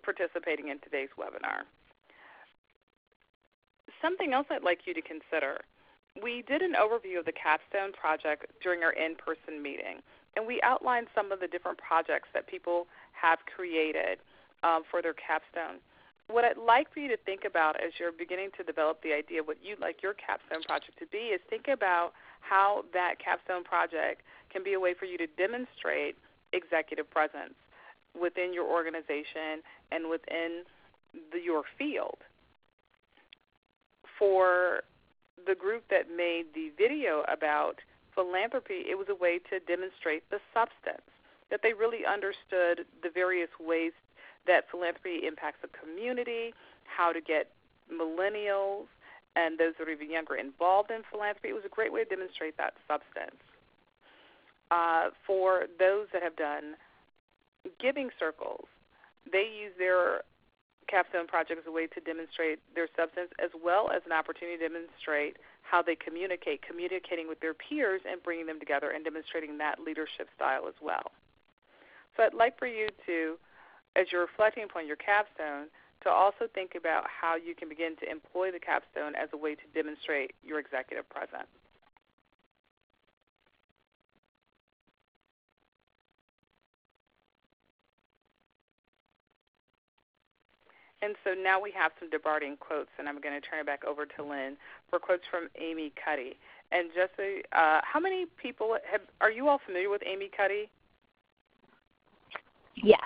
participating in today's webinar. Something else I'd like you to consider. We did an overview of the Capstone project during our in person meeting. and we outlined some of the different projects that people have created um, for their capstone. What I'd like for you to think about as you're beginning to develop the idea of what you'd like your capstone project to be is think about how that capstone project can be a way for you to demonstrate executive presence within your organization and within the, your field. For the group that made the video about philanthropy, it was a way to demonstrate the substance, that they really understood the various ways that philanthropy impacts the community, how to get millennials and those that are even younger involved in philanthropy. It was a great way to demonstrate that substance. Uh, for those that have done giving circles, they use their capstone project as a way to demonstrate their substance as well as an opportunity to demonstrate how they communicate, communicating with their peers and bringing them together and demonstrating that leadership style as well. So I'd like for you to, as you're reflecting upon your capstone, to also think about how you can begin to employ the capstone as a way to demonstrate your executive presence. And so now we have some departing quotes, and I'm going to turn it back over to Lynn for quotes from Amy Cuddy. And Jesse, uh, how many people have, are you all familiar with Amy Cuddy? Yes.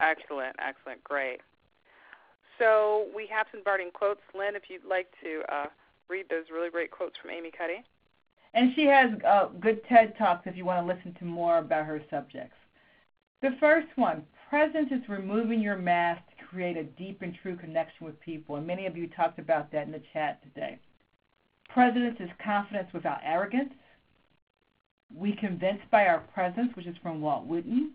Excellent, excellent, great. So we have some departing quotes. Lynn, if you'd like to uh, read those really great quotes from Amy Cuddy. And she has uh, good TED Talks if you want to listen to more about her subjects. The first one presence is removing your mask create a deep and true connection with people. And many of you talked about that in the chat today. Presence is confidence without arrogance. We convince by our presence, which is from Walt Whitman.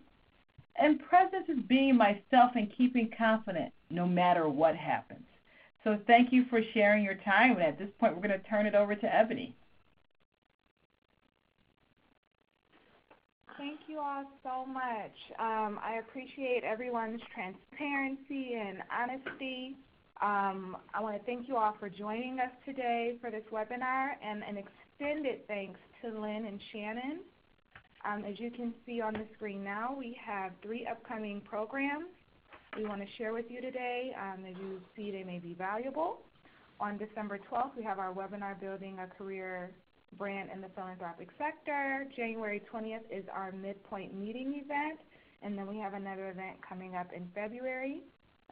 And presence is being myself and keeping confident no matter what happens. So thank you for sharing your time. And at this point, we're going to turn it over to Ebony. Thank you all so much. Um, I appreciate everyone's transparency and honesty. Um, I want to thank you all for joining us today for this webinar and an extended thanks to Lynn and Shannon. Um, as you can see on the screen now, we have three upcoming programs we want to share with you today. Um, as you see, they may be valuable. On December 12th, we have our webinar, Building a Career brand in the philanthropic sector. January 20th is our midpoint meeting event, and then we have another event coming up in February.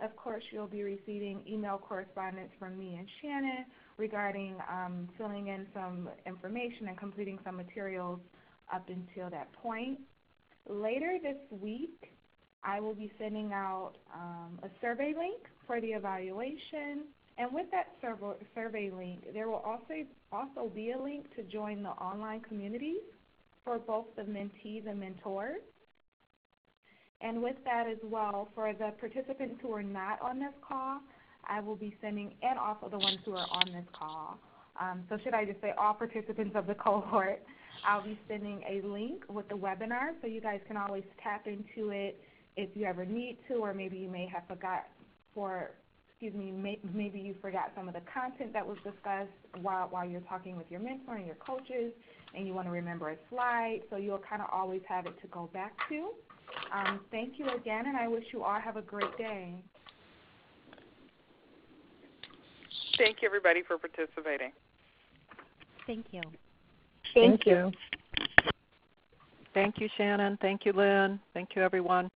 Of course, you'll be receiving email correspondence from me and Shannon regarding um, filling in some information and completing some materials up until that point. Later this week, I will be sending out um, a survey link for the evaluation and with that survey link, there will also, also be a link to join the online communities for both the mentees and mentors. And with that as well, for the participants who are not on this call, I will be sending, and also the ones who are on this call. Um, so should I just say all participants of the cohort, I'll be sending a link with the webinar so you guys can always tap into it if you ever need to or maybe you may have forgot for excuse me, may, maybe you forgot some of the content that was discussed while, while you're talking with your mentor and your coaches, and you want to remember a slide, so you'll kind of always have it to go back to. Um, thank you again, and I wish you all have a great day. Thank you, everybody, for participating. Thank you. Thank, Thank you. you. Thank you, Shannon. Thank you, Lynn. Thank you, everyone.